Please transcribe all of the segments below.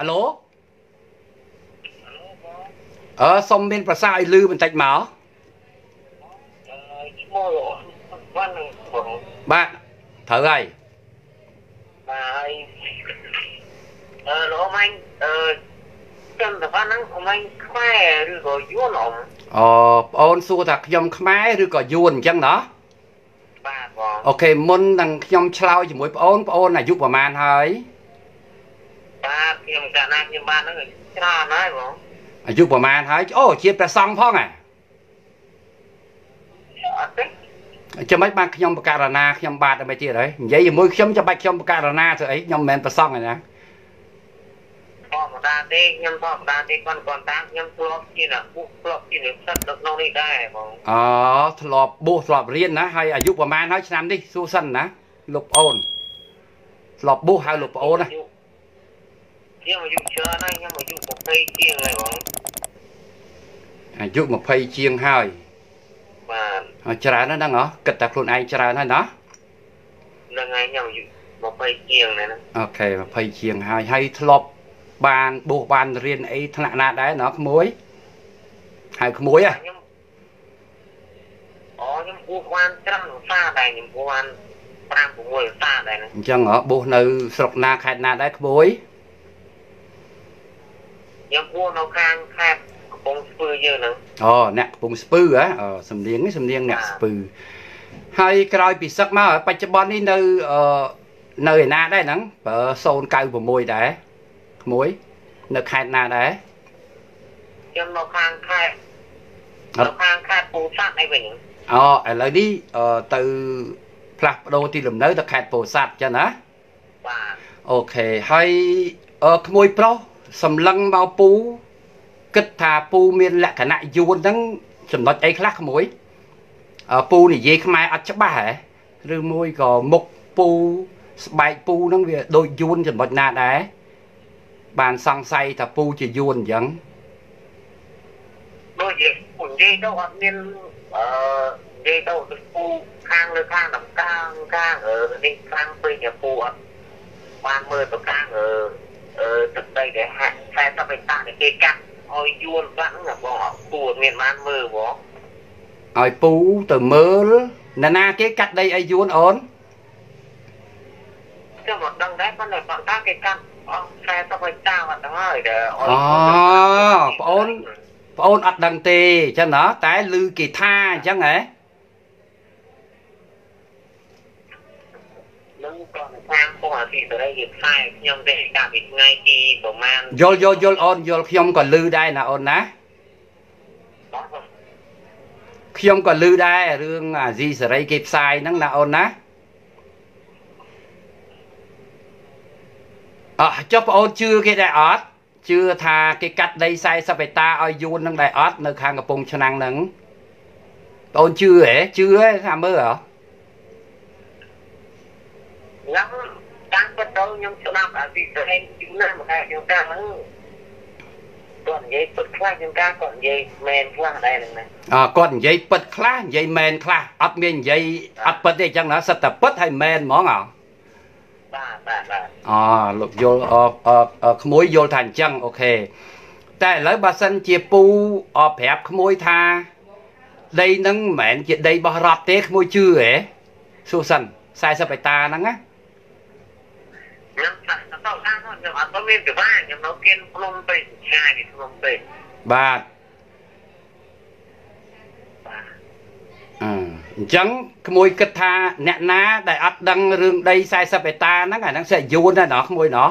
អាឡូអឺសុំមាន ប្រសាសន៍ឲ្យលឺបន្តិចមកឈ្មោះវ៉ាន់បងបាទត្រូវហើយបាទហើយអឺលោកអញអឺចាំតើហ្នឹងអញខ្មែរឬក៏យួនអមអូបងអូនសួរថាខ្ញុំខ្មែរឬក៏យួនអញ្ចឹងណាបាទបងអូខេមុននឹងខ្ញុំឆ្លើយជាមួយបងអូនបងអូនអាយុប្រហែលហើយ បាទខ្ញុំកាលណាខ្ញុំបានហ្នឹងច្រើនហើយបងអាយុប្រហែលហើយអូជាព្រះសង្ឃផងហ៎អត់ទេចាំមិនបានខ្ញុំបករណាខ្ញុំបាទអីទៀតហើយនិយាយជាមួយខ្ញុំចាំបាច់ខ្ញុំបករណាធ្វើអីខ្ញុំមិនមែនព្រះសង្ឃទេណាធម្មតាទេខ្ញុំធម្មតាទេគាត់គាត់តាមខ្ញុំធ្លាប់ជាអ្នកពុះធ្លាប់ជានិស្សិតនៅក្នុងនេះដែរបងអូធ្លាប់បួសធ្លាប់រៀនណាហើយអាយុប្រហែលហើយឆ្នាំនេះសួរសិនណាលោកប្អូនធ្លាប់បួសហៅលោកប្អូនណា ខ្ញុំអាយុច្រើនហើយខ្ញុំអាយុ20ជាងហើយបងអាយុ20ជាងហើយបាទហើយច្រើនណាស់ហ្នឹងហ៎គិតតែខ្លួនឯងច្រើនហើយណាហ្នឹងហើយខ្ញុំអាយុ20ជាងហ្នឹងអូខេ20ជាងហើយហើយធ្លាប់បានបួសបានរៀនអីថ្នាក់ណាដែរណាក្មួយហៅក្មួយហ៎ខ្ញុំអូខ្ញុំបួសបានច្រើនភាសាដែរខ្ញុំបួសបាន5 6ភាសាដែរហ្នឹងអញ្ចឹងហ៎បួសនៅស្រុកណាខេត្តណាដែរក្មួយ ខ្ញុំបួសនៅខាងខេត្តកំពង់ស្ពឺយើងហ្នឹងអូអ្នកកំពង់ស្ពឺហ៎អូសំនៀងនេះសំនៀងអ្នកស្ពឺហើយក្រោយពីសឹកមកបច្ចុប្បន្ននេះនៅអឺនៅឯណាដែរហ្នឹងបើ096ដែរក្មួយនៅខេត្តណាដែរខ្ញុំនៅខាងខេត្តអត់នៅខាងខេត្តពោធិ៍សាត់អីវិញហ្នឹងអូឥឡូវនេះអឺទៅផ្លាស់ប្ដូរទីលំនៅទៅខេត្តពោធិ៍សាត់ចឹងណាបាទអូខេហើយអឺក្មួយប្រុស សម្លឹងមកពូគិតថាពូមានលក្ខណៈយួនហ្នឹងចំណុចអីខ្លះក្មួយអឺពូនិយាយខ្មែរអត់ច្បាស់ហ៎ឬមួយក៏មុខពូស្បែកពូហ្នឹងវាដូចយួនចំណុចណាដែរបានសង្ស័យថាពូជាយួនអញ្ចឹងដូចជាពូនិយាយទៅអត់មានអឺនិយាយទៅទៅពូខាងលើខាងដំកាងខាងអឺនេះខាងពេញតែពូអត់បានមើលទៅខាងអឺអឺ ទឹកដីដែលហាក់តែទៅបេតាដែលគេកាត់ឲ្យយួនខ្លះហ្នឹងណាបងអត់ពូអត់មានបានមើលបងឲ្យពូទៅមើលណាណាគេកាត់ដីឲ្យយួនអូនខ្ញុំអត់ដឹងដែរប៉ុន្តែគាត់ថាគេកាត់អស់ខ្សែទៅបេតាអត់ដឹងហើយដែលឲ្យអូប្អូនប្អូនអត់ដឹងទេអញ្ចឹងណាតែឮគេថាអញ្ចឹងហ៎ នឹងក៏ ខាងពងអាស៊ីសេរីគេផ្សាយខ្ញុំទេកាលពីថ្ងៃទីប្រហែលយល់យល់យល់អូនយល់ខ្ញុំក៏ឮដែរណាអូនណាបងខ្ញុំក៏ឮដែររឿងអាស៊ីសេរីគេផ្សាយហ្នឹងណាអូនណាអោះចុះបងអូនជឿគេដែរអត់ជឿថាគេកាត់ដី40ហិកតាឲ្យយួនហ្នឹងដែរអត់នៅខាងកំពង់ឆ្នាំងហ្នឹងបងអូនជឿហ៎ជឿហ៎ថាមើលហ៎ ខ្ញុំតាំងពីទៅខ្ញុំស្ដាប់អាស៊ីសេរីយូរណាស់មកហើយខ្ញុំតាំងហ្នឹងគាត់និយាយពិតខ្លះខ្ញុំតាំងគាត់និយាយមែនខ្លះដែរហ្នឹងណាអើគាត់និយាយពិតខ្លះនិយាយមែនខ្លះអត់មាននិយាយអត់ពិតទេអញ្ចឹងណាសិតតែពិតហើយមែនហ្មងអើបាទបាទបាទអូលោកយល់អអអក្មួយយល់ថាអញ្ចឹងអូខេតែឥឡូវបើសិនជាពូអប្រាប់ក្មួយថាដីហ្នឹងមិនមែនជាដីរបស់រដ្ឋទេក្មួយជឿហ៎សួរសិន40ហិកតាហ្នឹងណា ខ្ញុំតាំងទៅតាំងខ្ញុំអត់ទៅមានពិបាកខ្ញុំនៅគៀនភ្នំពេញឆ្ងាយពីភ្នំពេញបាទបាទអឺអញ្ចឹងក្មួយគិតថាអ្នកណា ដែលអត់ដឹងរឿងដី40ហិកតាហ្នឹងអាហ្នឹង sẽ យួនដែរណោះក្មួយណោះ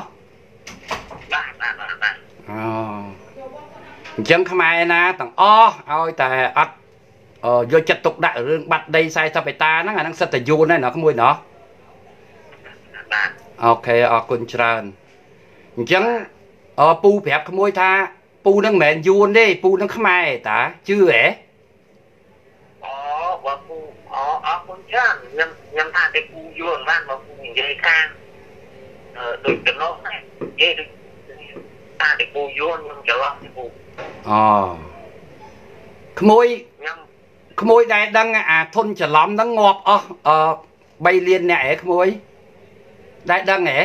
បាទបាទបាទបាទអូអញ្ចឹងខ្មែរណាទាំងអស់ឲ្យតែអត់អឺយកចិត្តទុកដាក់រឿងបាត់ដី40ហិកតាហ្នឹងអាហ្នឹងសិតតែយួនដែរណោះក្មួយណោះបាទ អូខេអរគុណច្រើនអញ្ចឹងអពូប្រាប់ក្មួយថាពូនឹងមិនមែនយួនទេពូនឹងខ្មែរតាជឿហ៎អូបើពូអូអរគុណច្រើនខ្ញុំខ្ញុំថាតែពូយល់បានបើពូនិយាយខាងអឺដូចចំណុះណានិយាយដូចថាតែពូយល់ខ្ញុំច្រឡំទេពូអូក្មួយខ្ញុំក្មួយដែលដឹងអាធុនច្រឡំហ្នឹងងាប់អស់អឺ3លានអ្នកហ៎ក្មួយ ដែលដឹងហ៎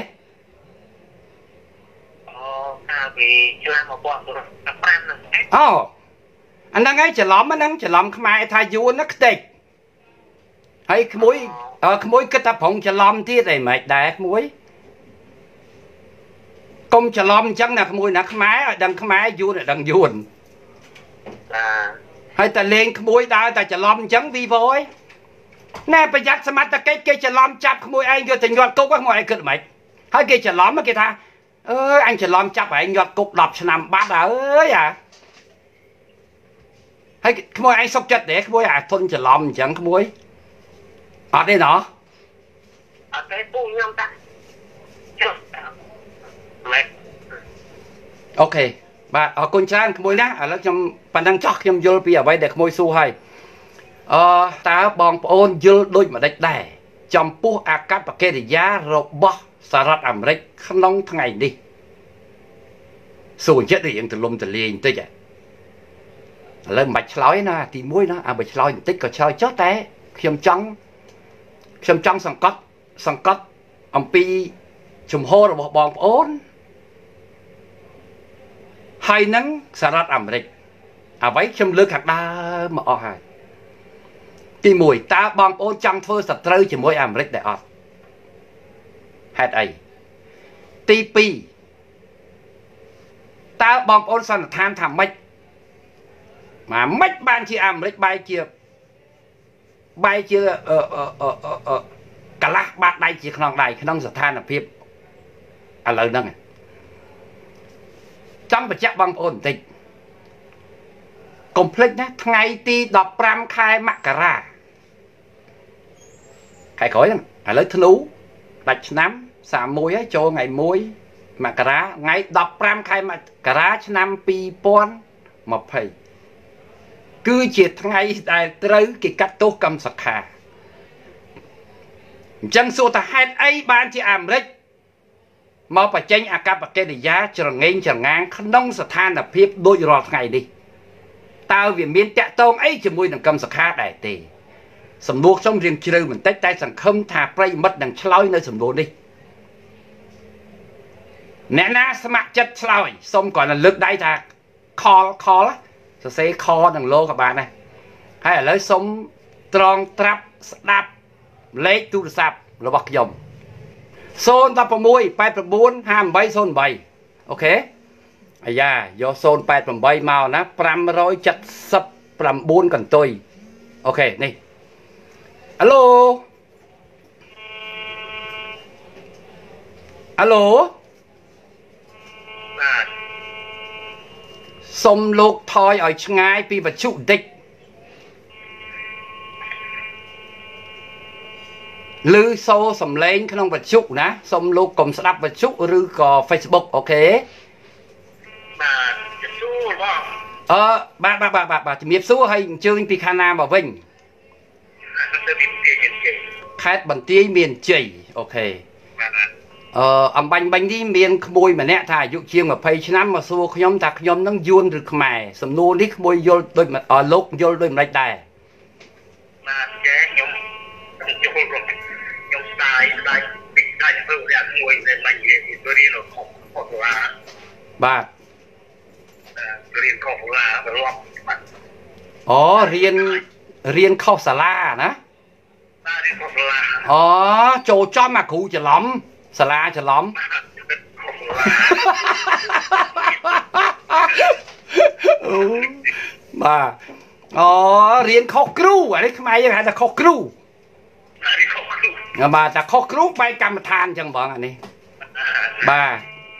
អូថាពីឆ្នាំ1915ហ្នឹងអូអាហ្នឹងហើយច្រឡំអាហ្នឹងច្រឡំខ្មែរថាយួនណាខ្ទេចហើយក្មួយអឺក្មួយគិតថាប្រងច្រឡំទៀតអីមិនដែរក្មួយកុំច្រឡំអញ្ចឹងណាក្មួយណាខ្មែរឲ្យដឹងខ្មែរយួនឲ្យដឹងយួនបាទហើយតែលេងក្មួយដើរតែច្រឡំអញ្ចឹងវីវអើយ ណែប្រយ័ត្នសមត្ថកិច្ចគេច្រឡំចាប់ក្មួយឯងយកទៅញាត់គុកហ្នឹងមកឯងគិតមិនហើយគេច្រឡំគេថាអើយអញច្រឡំចាប់ឯងញាត់គុក10ឆ្នាំបាត់អើយអាហើយក្មួយឯងសុកចិត្តទេក្មួយអាធុនច្រឡំអញ្ចឹងក្មួយអត់ទេណោះអត់ទេពូខ្ញុំតាចុះម៉េចអូខេបាទអរគុណច្រើនក្មួយណាឥឡូវខ្ញុំប៉ណ្ណឹងចោះខ្ញុំយល់ពីអ្វីដែលក្មួយសួរហើយ អឺតើបងប្អូនយល់ដូចម្ដេចដែរចំពោះអាកប្បកិរិយារបស់សហរដ្ឋអាមេរិកក្នុងថ្ងៃនេះសួរចិត្តរៀងទលំទលាយបន្តិចហ៎ឥឡូវមិនបាច់ឆ្លើយណាទី1ណាអាបើឆ្លើយបន្តិចក៏ឆ្លើយចុះតែខ្ញុំចង់ខ្ញុំចង់សង្កត់សង្កត់អំពីជំហររបស់បងប្អូនហើយនឹងសហរដ្ឋអាមេរិកអ្វីខ្ញុំលើកខាងដើមមកអស់ហើយ ទី1តើបងប្អូនចង់ធ្វើសត្រូវជាមួយអាមេរិកដែរអត់ហេតុអីទី2តើបងប្អូនសន្និដ្ឋានថាម៉េចមកម៉េចបានជាអាមេរិកបែរជាបែរជាអឺអឺអឺអឺកលាស់បាត់ដៃជាខ្នងដៃក្នុងស្ថានភាពឥឡូវហ្នឹងឯងចង់បញ្ជាក់បងប្អូនបន្តិចកុំភ្លេចណាថ្ងៃទី15ខែមករា ខែក្រោយហ្នឹងឥឡូវធ្នូដាច់ឆ្នាំ31ហើយចូលថ្ងៃ1មករាថ្ងៃ15ខែមករាឆ្នាំ2020គឺជាថ្ងៃដែលត្រូវគេកាត់ទោសកម្មសខាអញ្ចឹងសួរថាហេតុអីបានជាអាមេរិកមកបញ្ចេញអកប្បកិរិយាច្រងេងច្រងាងក្នុងស្ថានភាពដូចរាល់ថ្ងៃនេះតើវាមានតាក់ទងអីជាមួយនឹងកម្មសខាដែរទេ សំណួរខ្ញុំរៀងជ្រៅបន្តិចតែសង្ឃឹមថាប្រិមិត្តនឹងឆ្លើយនៅសំណួរនេះអ្នកណាស្ម័គ្រចិត្តឆ្លើយសូមគ្រាន់តែលើកដៃថាខលខលសរសេរខនឹងលោក៏បានដែរហើយឥឡូវសូមត្រង់ត្រាប់ស្ដាប់លេខទូរស័ព្ទរបស់ខ្ញុំ016 89 5808អូខេអាយ៉ាយក088មកណា579កន្ទុយអូខេនេះ អាឡូអាឡូបាទសុំលោកថយឲ្យឆ្ងាយពីវត្ថុបន្តិចឬសូរសំឡេងក្នុងវត្ថុណាសុំលោកកុំស្ដាប់វត្ថុឬក៏ Facebook អូខេបាទជសួរបងអឺបាទបាទបាទបាទបាទជំរាបសួរហើយអញ្ជើញពីខាងណាមកវិញទៅពីពីញជិះ ខេត្តបន្ទាយមានជ័យអូខេបាទអឺអំបញ្ញបាញ់នេះមានក្មួយម្នាក់ថាអាយុជាង20ឆ្នាំមកសួរខ្ញុំថាខ្ញុំនឹងយួនឬខ្មែរសំណួរនេះក្មួយយល់ដូចមិនអឺលោកយល់ដូចមិនដែរបាទចេះខ្ញុំខ្ញុំចូលរកខ្ញុំស្ដាយស្ដាយពីស្ដាយធ្វើរយៈមួយតែមិននិយាយពីរៀននៅខុសខុសឡាបាទរៀនខុសឡារាប់បាទអូរៀន រៀនខុសសាលាណាបាទរៀនខុសឡាអូចូលចំអាគ្រូច្រឡំសាលាច្រឡំខុសឡាអូបាទអូរៀនខុសគ្រូអានេះខ្មែរយើងហៅថាខុសគ្រូរៀនខុសគ្រូបាទតែខុសគ្រូបែបកម្មដ្ឋានអញ្ចឹងបងអានេះបាទ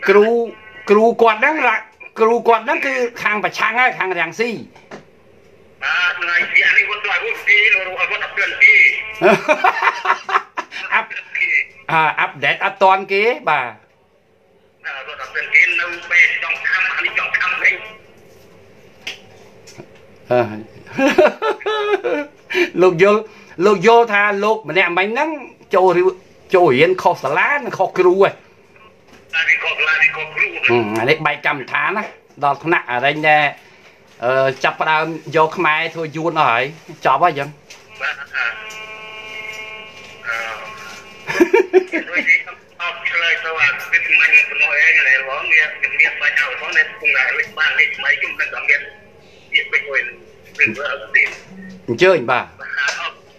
គ្រូគ្រូគាត់ហ្នឹងរ៉ាគ្រូគាត់ហ្នឹងគឺខាងប្រឆាំងហើយខាងរាំងស៊ី បាទថ្ងៃនេះនេះគាត់ទៅរូបទីរកគាត់ទៅពីទីអាប់អាអាប់ដេតអត់តាន់គេបាទរត់ទៅពីទីនៅពេលចង់ខំអានេះចង់ខំវិញអើលោកយល់លោកយល់ថាលោកម្នាក់មិញហ្នឹងចូលរៀនចូលរៀនខុសសាលានិងខុសគ្រូហ៎រៀនខុសឡារៀនខុសគ្រូហឹមអានេះបែកកម្មដ្ឋានណាដល់ថ្នាក់អរិញដែលអឺ ចាប់ផ្ដើមយកខ្មែរធ្វើយួនអស់ហើយចប់ហើយអញ្ចឹងបាទអឺអឺដូចនេះអត់ឆ្លើយទៅអាវាមិនមិនប៉ុណ្ណោះឯងឡើយបងវាជំនាញបាច់ឲ្យបងនេះគង់តែលេខបានលេខថ្មីខ្ញុំដឹងតែមានវាពេញមួយព្រឹកអត់ទេអញ្ជើញបាទ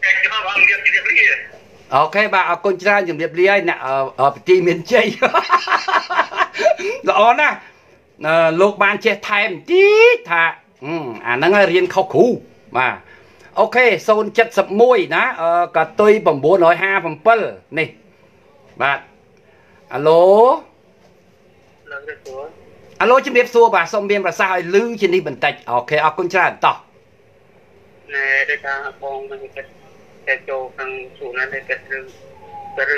តែខ្ញុំបងមានជំនាញនេះអូខេបាទអរគុណច្រើនជំរាបលាហើយអ្នកអឺអឺពិធីមានជ័យល្អណាស់អឺលោកបានចេះថែមបន្តិចថា អឺអាហ្នឹងហើយរៀនខុសគ្រូបាទអូខេ071ណាអឺកតុយ957នេះបាទអាឡូឡើងទៅទួអាឡូជំរាបសួរបាទសូមមានប្រសាសន៍ឲ្យលឺជានេះបន្តិចអូខេអរគុណច្រើនតោះណែដូចថាបងនឹងគិតតែចូលខាងសួរណាដែលគិតឬឬ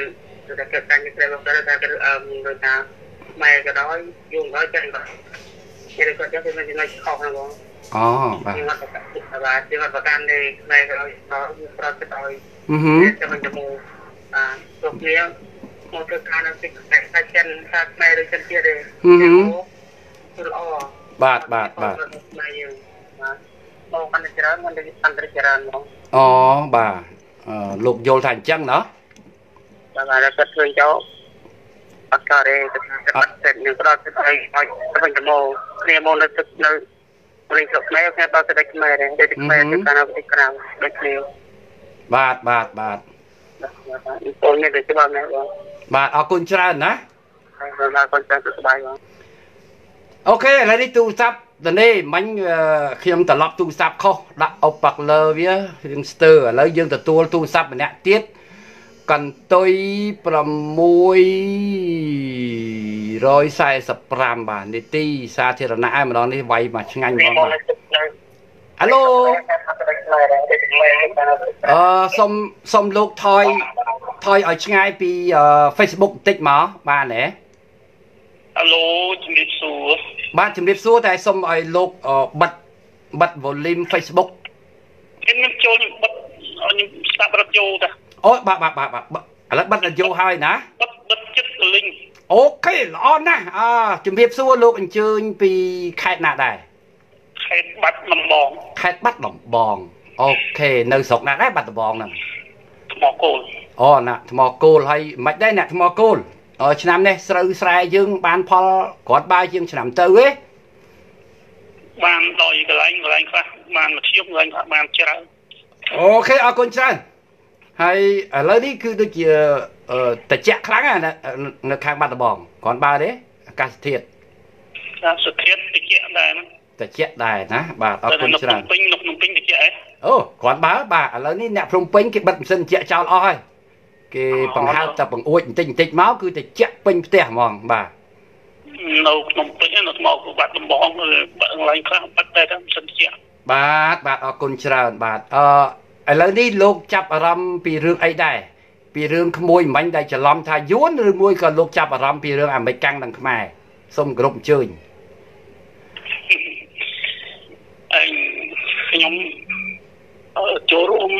ឬតែគិតកាញ់ត្រូវទៅថាគិតអឺដូចថាម៉ែក៏ដោយយងហើយចឹងបាទគេគាត់ចឹងគេមិនចំណុចខុសណាបង អូបាទជាងអត់ប្រកាសបាទជាងអត់ប្រកាន់ទេផ្នែកឲ្យដល់ប្រត់ទៅឲ្យអឺហឺតែមិនទៅមកអាទុកនេះមកធ្វើការនៅទីខ្សែខ្សែចិនថាផ្នែកដូចចិនទៀតទេគឺល្អបាទបាទបាទផ្នែកយើងបាទមកកាន់តែច្រើនមិនដូចអន្តរច្រើនហ្មងអូបាទអឺលោកយល់ថាអញ្ចឹងណោះបាទបាទគាត់ឃើញចោលអត់ការទេគាត់បាត់តែនឹងផ្ដល់ទៅឲ្យឲ្យទៅវិញទៅមកគ្នាមកនៅទឹកនៅ ព្រៃស្រុកខ្មែរគ្នាដល់ទៅតែខ្មែរដែរដូចខ្មែរទៅកាន់ប្រទេសក្រៅដូចគ្នាបាទបាទបាទបងនេះទៅច្បាស់ណាស់បងបាទអរគុណច្រើនណាហើយបងគាត់ចាំសុខសប្បាយបងអូខេឥឡូវនេះទូរស័ព្ទតនេះមិញអឺខ្ញុំត្រឡប់ទូរស័ព្ទខុសដាក់អុបបាក់លើវារឿងស្ទើឥឡូវយើងទទួលទូរស័ព្ទម្នាក់ទៀត កន្ទុយ645បាទនីតិសាធារណៈឯម្ដងនេះវាយមកឆ្ងាញ់ហ្មងបាទអាឡូអឺសុំសុំលោកថយថយឲ្យឆ្ងាយពីអឺ Facebook បន្តិចមកបាទណែអាឡូជំរាបសួរបាទជំរាបសួរតែសុំឲ្យលោកអឺបិទបិទ volume Facebook ខ្ញុំចូលខ្ញុំបិទខ្ញុំស្ដាប់រ៉ាឌីយ៉ូតា អូបាទបាទបាទបាទឥឡូវបិទរយោហើយណាបិទបិទចិត្តលីងអូខេល្អណាស់អឺជំរាបសួរលោកអញ្ជើញពីខេត្តណាដែរខេត្តបាត់ដំបងខេត្តបាត់ដំបងអូខេនៅស្រុកណាដែរបាត់ដំបងហ្នឹងថ្មគោលអូណាថ្មគោលហើយមិនដែរអ្នកថ្មគោលអឺឆ្នាំនេះស្រូវស្រែយើងបានផលគ្រាន់បើជាងឆ្នាំទៅទេបានដល់កន្លែងកន្លែងខ្លះបានមកធៀបកន្លែងខ្លះបានច្រើនអូខេអរគុណច្រើន ហើយឥឡូវនេះគឺដូចជាអឺតិចខ្លាំងណាស់នៅនៅខាងបាត់ដំបងគ្រាន់បើទេអាកាសធាតុថាសុធាតតិចដែរហ្នឹងតិចដែរណាបាទអរគុណនៅច្រើនពេញនៅក្នុងពេញតិចអេអូគ្រាន់បើបាទឥឡូវនេះអ្នកភ្នំពេញគេបិទម៉ាស៊ីនជែកចោលអស់ហើយគេបង្ហើបតែបង្អួចបន្តិចបន្តិចមកគឺតែជែកពេញផ្ទះហ្មងបាទនៅក្នុងពេញនៅថ្មគោលបាត់ដំបងបាត់កន្លែងខ្លះបាត់តែតាមសិនជាបាទបាទអរគុណច្រើនបាទអឺ ឥឡូវនេះលោកចាប់អារម្មណ៍ពីរឿងអីដែរពីរឿងក្មួយមិញដែលច្រឡំថាយួនឬមួយក៏លោកចាប់អារម្មណ៍ពីរឿងអាមេរិកាំងនិងខ្មែរសូមគោរពអញ្ជើញអញខ្ញុំអឺចូលរួម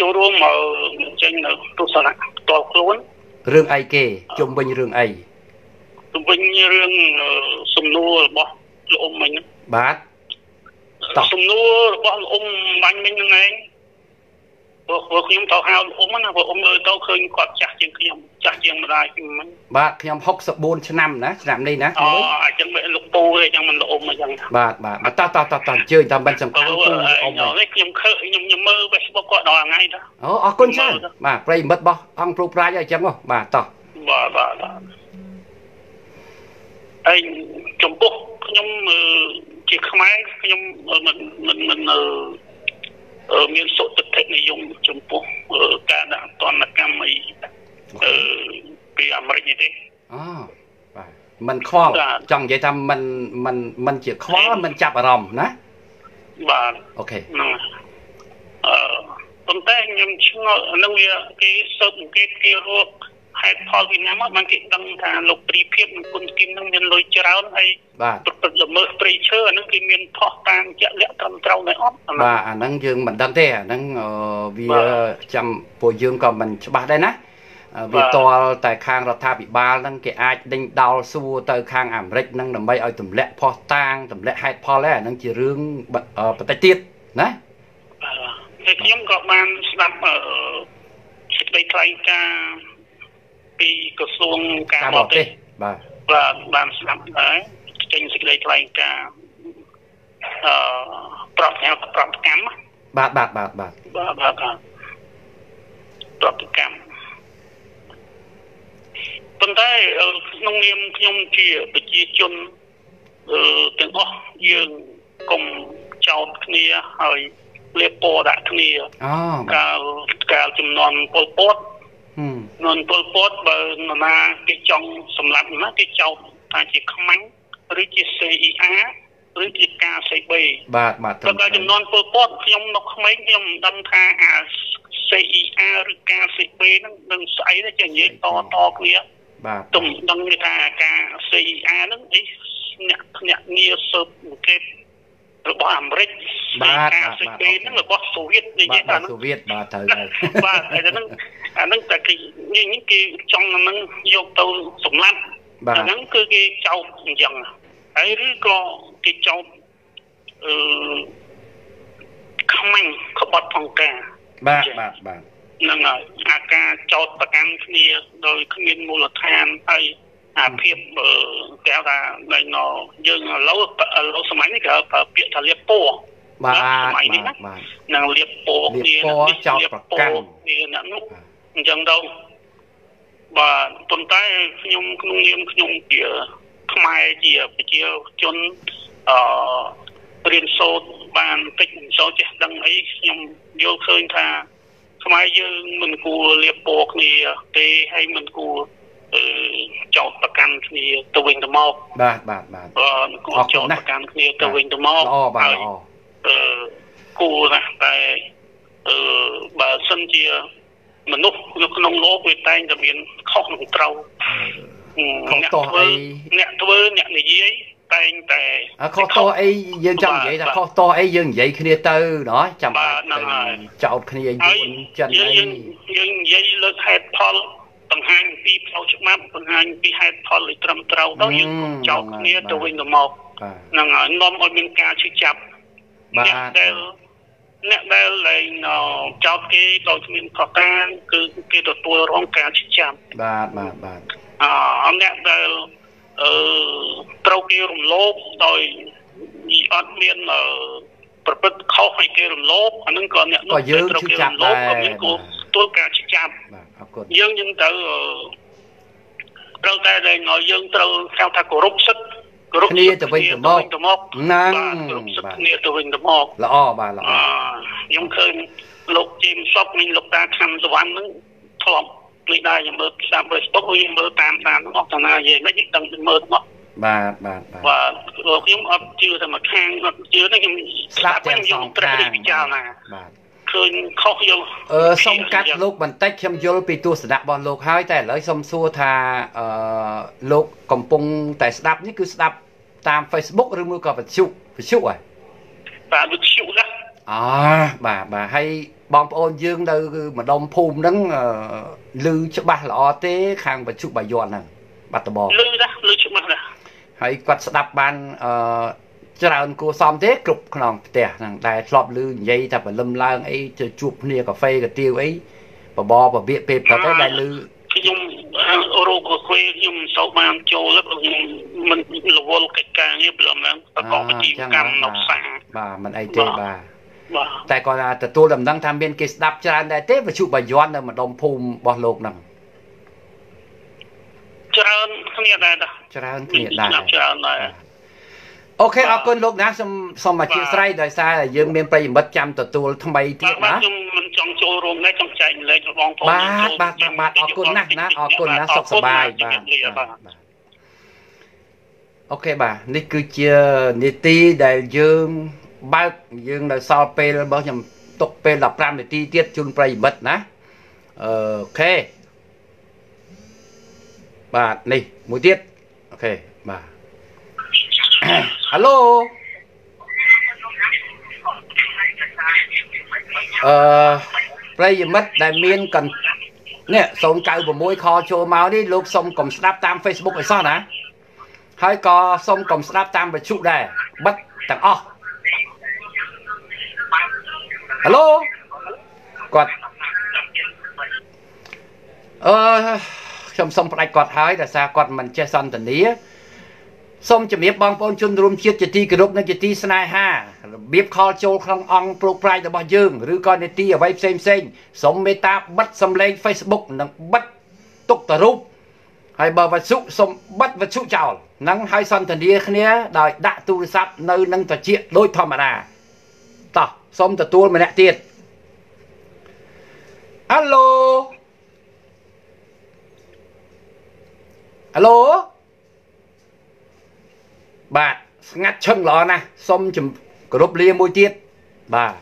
ចូលរួមមកចេញនៅទស្សនៈផ្ទាល់ខ្លួនរឿងអីគេជុំវិញរឿងអីទៅវិញរឿងអឺសំណួររបស់លោកអ៊ំមិញហ្នឹងបាទតោះ សំណួររបស់លោកអ៊ំបាញ់មិញហ្នឹងឯងព្រោះព្រោះខ្ញុំទៅហៅលោកអ៊ំណាព្រោះអ៊ំមើលទៅឃើញគាត់ចាស់ជាងខ្ញុំចាស់ជាងម្ដាយខ្ញុំមិញបាទខ្ញុំ64ឆ្នាំណាឆ្នាំនេះណាអូមួយអញ្ចឹងមិនលោកពូទេអញ្ចឹងមិនលោកអ៊ំអញ្ចឹងបាទបាទបាទតោះតោះតោះតោះអញ្ជើញតាមមិនសំព្រោះខាន់ពូអ៊ំនេះខ្ញុំឃើញខ្ញុំខ្ញុំមើល Facebook គាត់ដល់ថ្ងៃទៅអូអរគុណច្រើនបាទប្រិយមិត្តរបស់អង្គគ្រូប្រាជ្ញអញ្ចឹងហ៎បាទតោះបាទបាទបាទហើយចំពោះខ្ញុំអឺ ជាខ្មែរខ្ញុំអឺមិនមិនមិនអឺអឺមានសុទ្ធិដ្ឋិនិយមចំពោះអឺការដាក់ទណ្ឌកម្មអីអឺពីអាមេរិកនេះទេ អូបាទมันខ្វល់ បាទ ចង់និយាយថាมันมันมันជាខ្វល់มันចាប់អារម្មណ៍ណា បាទ អូខេ ហ្នឹងអឺប៉ុន្តែខ្ញុំឆ្ងល់នឹងវាគេស៊ើបអង្កេតគេរក ហេតុផលពីណាមកបានគេដឹងថាលោកព្រីភាពនិងគុណគីមនឹងមានលុយច្រើនហើយបាទប្រព្រឹត្តល្មើសព្រៃឈើអានឹងគេមានផោះតាមជាក់លាក់ត្រឹមត្រូវនៅអត់អាហ្នឹងបាទអាហ្នឹងយើងមិនដឹងទេអាហ្នឹងអឺវាបាទចាំពួកយើងក៏មិនច្បាស់ដែរណាអឺវាបាទតលតែខាងរដ្ឋាភិបាលហ្នឹងគេអាចដេញដោលសួរទៅខាងអាមេរិកហ្នឹងដើម្បីឲ្យទម្លាក់ផោះតាងទម្លាក់ហេតុផលដែរអាហ្នឹងជារឿងបអឺបន្តិចទៀតណាបាទហើយខ្ញុំក៏បានស្ដាប់អឺសេចក្តីថ្លែងការណ៍ ពីក្រសួងកាការបបរទេសទេសបាទបាទបានស្ដាប់ដែរចេញសេចក្តីថ្លែងការណ៍អឺប្រតិកម្មប្រតិកម្មណាបាទបាទបាទបាទបាទបាទបាទប្រតិកម្មប៉ុន្តែអឺក្នុងនាមខ្ញុំជាប្រជាជនអឺទាំងអស់យើងកុំចោទគ្នាហើយលេបពណ៌ដាក់គ្នាអូបាទកាលកាលចំនួនពលពតហឹម នួនពលពតបើនរណាគេចង់សម្លាប់ណាគេចោទថាជាខ្មាំងឬជា CER ឬជាការ CB បាទបាទព្រោះតែចំនួនពលពតខ្ញុំនៅក្មេងខ្ញុំមិនដឹងថាអា CER ឬការ CB ហ្នឹងនឹងស្អីទេចេះនិយាយតតគ្នាបាទទុំដឹងថាការ CER ហ្នឹងអីអ្នកអ្នកងារស៊ើបអង្កេត របស់អាមេរិកការ CB ហ្នឹងរបស់សូវៀតនិបាយាទយថាបាទហ្នឹងសូវៀតបាទត្រូវហើយបាទអាហ្នឹងអាហ្នឹងតែគេនេះនេះគេចង់អាហ្នឹងយកទៅសម្លាប់បាទអាហ្នឹងគឺគេចោទអញ្ចឹងហើយឬក៏គេចោទអឺខ្មាំងក្បត់ផងការបាទបាទបាទហ្នឹងហើយអាការចោទប្រកាន់គ្នាដោយគ្មានមូលដ្ឋានហើយ អាភាពអឺគេហៅថានៅនៅយើងឥឡូវឥឡូវសម័យនេះគេហៅប្រើពាក្យថាលៀបពណ៌បាទសម័យនេះណាបាទនឹងលៀបពណ៌លៀបពណ៌នេះចោទប្រកាន់លៀបពណ៌គ្នាអ្នកនោះអញ្ចឹងទៅបាទប៉ុន្តែខ្ញុំក្នុងនាមខ្ញុំជាខ្មែរជាប្រជាជនអឺរៀនសូត្របានតិចមិនសូវចេះដឹងអីខ្ញុំយល់ឃើញថាខ្មែរយើងមិនគួរលៀបពណ៌គ្នាទេហើយមិនគួរអឺ ចោតប្រកាន់គ្នាទៅវិញទៅមកបាទបាទបាទគួរចោតប្រកាន់គ្នាទៅវិញទៅមកល្អបាទល្អអឺគួរណាស់តែអឺបើសិនជាមនុស្សនៅក្នុងលោកវាតែងតែមានខុសនឹងត្រូវអ្នកធ្វើអ្នកធ្វើអ្នកនិយាយតែងតែខុសតោះអីយើងចង់និយាយថាខុសតោះអីយើងនិយាយគ្នាទៅណោះចាំបាច់ទៅចោតគ្នាយួនចិនអីយើងនិយាយលើកហេតុផល បង្ហាញអំពីផ្លូវច្បាប់បង្ហាញអំពីហេតុផលឲ្យត្រឹមត្រូវទៅយើងកុំចោទគ្នាទៅវិញទៅមកបាទហ្នឹងហើយនាំឲ្យមានការឈឺចាប់បាអ្នកទដែលអ្នកដែលលែងអឺចោតគេដោយគ្មានប្រការគឺគេទទួលរងការឈឺចាប់បាទបាទបាទអឺអ្នកដែលអឺត្រូវគេរំលោភដោយអត់មានអឺប្រព្រឹត្តខុសឲ្យគេរំលោភអានឹងក៏អ្នកនោះត្រូវគេរំលោភក៏មានគោលទួលការឈឺចាប់បាទ អរគុណយើងយើងត្រូវអឺត្រូវតែលែងឲ្យយើងត្រូវហៅថាគោរពសិទ្ធិគោរពគ្នាទៅវិញទៅមកទៅមកហ្នឹងបាទគោរពសិទ្ធិបាទគ្នាទៅវិញទៅមកល្អបាទល្អអឺខ្ញុំឃើញលោកជីមសុកនិងលោកតាខណ្ឌសវណ្ណហ្នឹងធ្លាប់លេខដែរខ្ញុំមើលស្ដាប់ Facebook ខ្ញុំមើលតាមតាមអស់តាណានិយាយមិនដឹងមើលមកបាទបាទបាទបាទព្រោះខ្ញុំអត់ជឿតែមួយខាងអត់ជឿទេខ្ញុំស្ដាប់ទាំងសងត្រេះខារិះងពិចារណាបាទ ឃើញខុសយកអឺសុំកាត់លោកបន្តិចខ្ញុំយល់ពីទស្សនៈរបស់លោកហើយតែឥឡូវសុំសួរថាអឺលោកកំពុងតែស្ដាប់នេះគឺស្ដាប់តាម Facebook ឬមួយក៏វិទ្យុវិទ្យុហ៎បាទវិទ្យុណាអបាទបាទហើយបងប្អូនយើងនៅម្ដុំភូមិហ្នឹងអឺឮច្បាស់ល្អទេ ខាងវិទ្យុបាយ័នហ្នឹងបាត់ដំបងលឺណាលឺច្បាស់ណាហើយគាត់ស្ដាប់បានអឺ ច្រើនគួរសមទេគ្រប់ខ្នងផ្ទះហ្នឹងដែលធ្លាប់ឮនិយាយថាបលឹមឡើងអីទៅជួបគ្នាកាហ្វេកាទៀវអីបបរបបៀកពេលព្រឹកទៅដែលឮខ្ញុំរោគគ្វីខ្ញុំមិនសូវបានចូលទេព្រោះខ្ញុំមិនរវល់កិច្ចការងារព្រមឡើងប្រកបអាជីវកម្មនៅផ្សារបាទមិនអីទេបាទបាទតែគាត់ថាទទួលដំណឹងថាមានគេស្ដាប់ច្រើនដែរទេវិទ្យុបាយ័ននៅម្ដុំភូមិរបស់លោកហ្នឹងច្រើនគ្នាដែរតាច្រើនគ្នាដែរស្ដាប់ច្រើនដែរ អូខេអរគុណលោកណាសូមសូមអធិស្ឋានដោយសារតែយើងមានប្រិយមិត្តចាំទទួលថ្មីទៀតបាទណាខ្ញុំមិនចង់ចូលរួមដែរចង់ចែកលេខបងប្អូនបាទបាទបបាទបាទអរគុណណាស់ណាអរគុណណាស់សុខសប្បាយបាទបាទ OK បាទនេះគឺជានាទីដែលយើងបើកយើងនៅសល់ពេលរបស់ខ្ញុំទុកពេល15នាទីទៀតជូនប្រិយមិត្តណា OK បាទនេះមួយទៀត OK បាទ helloអឺប្រិយមិត្តដែលមានកន្នេះ096ខចូលមកនេះលោកសុំកុំស្ដាប់តាម Facebook ឲ្យសោះណាហើយក៏សុំកុំស្ដាប់តាមវិទ្យុដែរបិទទាំងអស់ហៅឡូគាត់អឺខ្ញុំខ្ញុំសូមផ្ដាច់គាត់ហើយដោយសារគាត់មិនចេះសន្តានា សូមជំរាបបងប្អូនជនរួមជាតិជាទីគោរពនិងជាទីស្នេហារបៀបខលចូលក្នុងអង្គប្រុកប្រាយរបស់យើងឬក៏នេតិអ្វីផ្សេងផ្សេងសូមមេត្តាបិទសំឡេង Facebook និងបិទទុកតរូបហើយបើវត្ថុសូមបិទវត្ថុចោលនឹងឲ្យសន្តានាគ្នាដោយដាក់ទូរស័ព្ទនៅនឹងត្រចៀកដូចធម្មតាតោះសូមទទួលម្នាក់ទៀតហៅឡូហៅឡូ បាទស្ងាត់ឈឹងល្អណាស់សូមជំគោរពលាមួយទៀតបាទ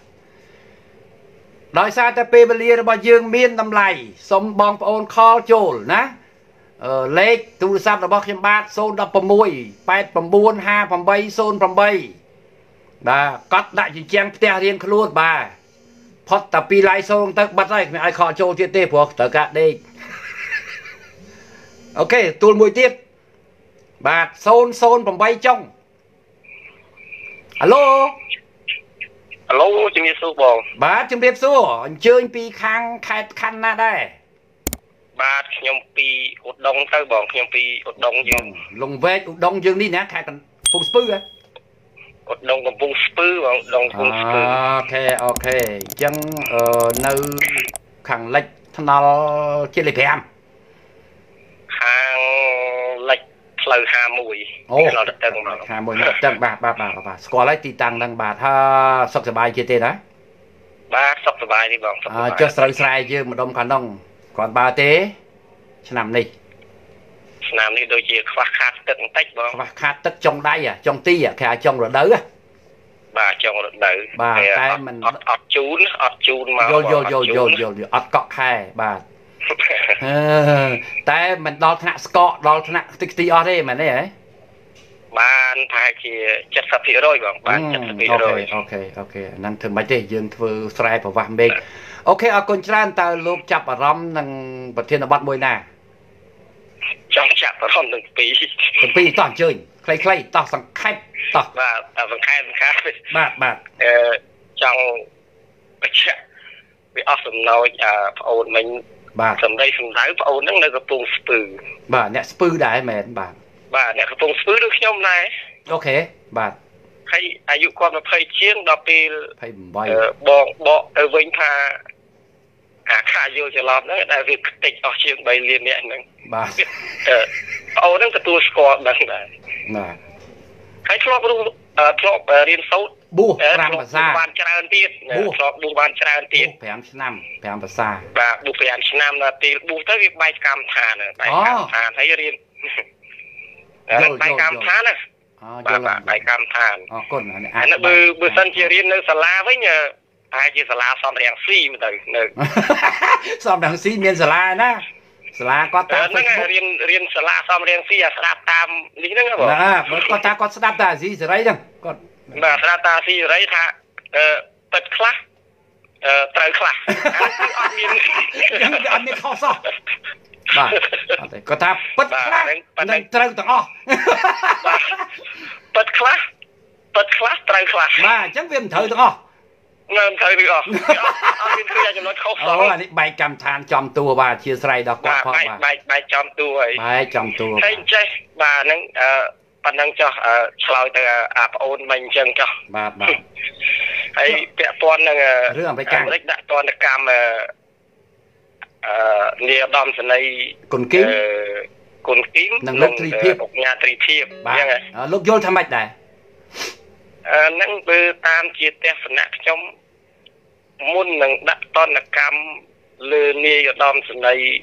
ដោយសារតែពេលវេលារបស់យើងមានតម្លៃសូមបងប្អូនខលចូលណាលេខទូរស័ព្ទរបស់ខ្ញុំបាទ016 895808បាទកត់ដាក់ជញ្ជាំងផ្ទះរៀងខ្លួនបាទផុតតែពីឡាយសូងទៅបាត់ហើយគ្មានឲ្យខកចូលទៀតទេព្រោះត្រូវការដេកOK ទទួលមួយទៀត បាទ008ចុងអាឡូអាឡូជំរាបសួរបងបាទជំរាបសួរអញ្ជើញពីខាងខេត្តខណ្ឌណាដែរបាទខ្ញុំពីឧដុង្គទៅបងខ្ញុំពីឧដុង្គយើងលងវែកឧដុង្គយើងនេះណាខេត្តកំពង់ស្ពឺហ៎ឧដុង្គកំពង់ស្ពឺបងឧដុង្គកំពង់ស្ពឺ OK OK អញ្ចឹងនៅខាងលិចថ្នល់ជាលេខ5ខាងលិច ផ្លូវ51អូផ្លូវទឹកទឹកមក51ទឹកទឹកបាទបាទបាទបាទស្គាល់ហើយទីតាំងហ្នឹងបាទហើយសុខសប្បាយជាទេណាបាទសុខសប្បាយនេះបងសុខសប្បាយចុះស្រូវស្រែយើងម្ដុំខាងនោះគាត់បើទេ ឆ្នាំនេះឆ្នាំនេះដូចជាខ្វះខាតទឹកបន្តិចបងខ្វះខាតទឹកចុងដៃចុងទីគេអាចចុងរដូវបាទចុងរដូវបាទតែមិនអត់អត់ជូនអត់ជូនមកយល់យល់យល់យល់យល់អត់កក់ខែបាទ តែមិនដល់ថ្នាក់ស្កកដល់ថ្នាក់ខ្ទេចខ្ទីអស់ទេមែនទេហ៎បានប្រហែលជា70%បងបាន70%អូខេអូខេហ្នឹងធ្វើមិនទេយើងធ្វើស្រែប្រវាស់មេឃអូខេអរគុណច្រើនតើលោកចាប់អារម្មណ៍នឹងប្រធានបទមួយណាចង់ចាប់អារម្មណ៍នឹងពីរទាំងពីរតោះអញ្ជើញខ្លីៗតោះសង្ខេបតោះបាទសង្ខេបសង្ខេបបាទបាទអឺចង់បញ្ជាក់វាអស់សំណោចអឺប្អូនមិញ បាទសំដីសំដៅប្អូនហ្នឹងនៅកំពង់ស្ពឺបាទអ្នកស្ពឺដែរមែនបាទបាទអ្នកកំពង់ស្ពឺដូចខ្ញុំដែរអូខេបាទហើយអាយុគាត់20ជាងដល់ពេល28បងបកទៅវិញថាអាខាយល់ច្រឡំហ្នឹងដែលវាខ្ទេចអស់ជាង3លានអ្នកហ្នឹងបាទប្អូនហ្នឹងទទួលស្គាល់ដឹងដែរបាទហើយធ្លាប់รู้ ធ្លាប់រៀនសូត្របួស5ភាសាបានច្រើនទៀតធ្លាប់បួសបានច្រើនទៀត5ឆ្នាំ5ភាសាបាទបួស5ឆ្នាំដល់ពេលបួសទៅវាបែកកម្មដ្ឋានបែកកម្មដ្ឋានហើយរៀនបែកកម្មដ្ឋានណាបាទបែកកម្មដ្ឋានអរគុណអានេះបើបើសិនជារៀននៅសាលាវិញប្រហែលជាសាលាសំរៀងស៊ីមើលទៅនៅសំរៀងស៊ីមានសាលាណា សាលាគាត់តាមហ្នឹងរៀនរៀនសាលាសំរៀងស៊ីអាស្ដាប់តាមនេះហ្នឹងបងណាបើគាត់ថាគាត់ស្ដាប់តែអាស៊ីសេរីហ្នឹងគាត់បាទស្ដាប់តាស៊ីសេរីថាអឺពិតខ្លះអឺត្រូវខ្លះអត់មានអត់មានខុសសោះបាទអត់ទេគាត់ថាពិតខ្លះនឹងត្រូវទាំងអស់ពិតខ្លះពិតខ្លះត្រូវខ្លះបាទអញ្ចឹងវាមិនត្រូវទាំងអស់ នៅត្រូវទាំងអស់អត់មានគ្រាចំណុចខុសសោះអូអានេះបែកកម្មដ្ឋានចំតួបាទអធិស្ឋានដល់គាត់ផងបាទបែកបែកចំតួហើយបែកចំតួហើយចេះបាទហ្នឹងអឺប៉ុណ្ណឹងចុះឆ្លើយទៅអាប្អូនមិញអញ្ចឹងចុះបាទបាទហើយពាក់ព័ន្ធនឹងរឿងអាមេរិកអាមេរិកដាក់ទណ្ឌកម្មអឺនាយឧត្តមសេនីយ៍គុណគីមគុណគីមនិងលោកត្រីភិបអុកញ៉ាត្រីភិបអញ្ចឹងលោកយល់ថាម៉េចដែរអឺហ្នឹងបើតាមជាទស្សនៈខ្ញុំមុននឹងដាក់ទណ្ឌកម្មលើនាយឧត្តមសេនីយ៍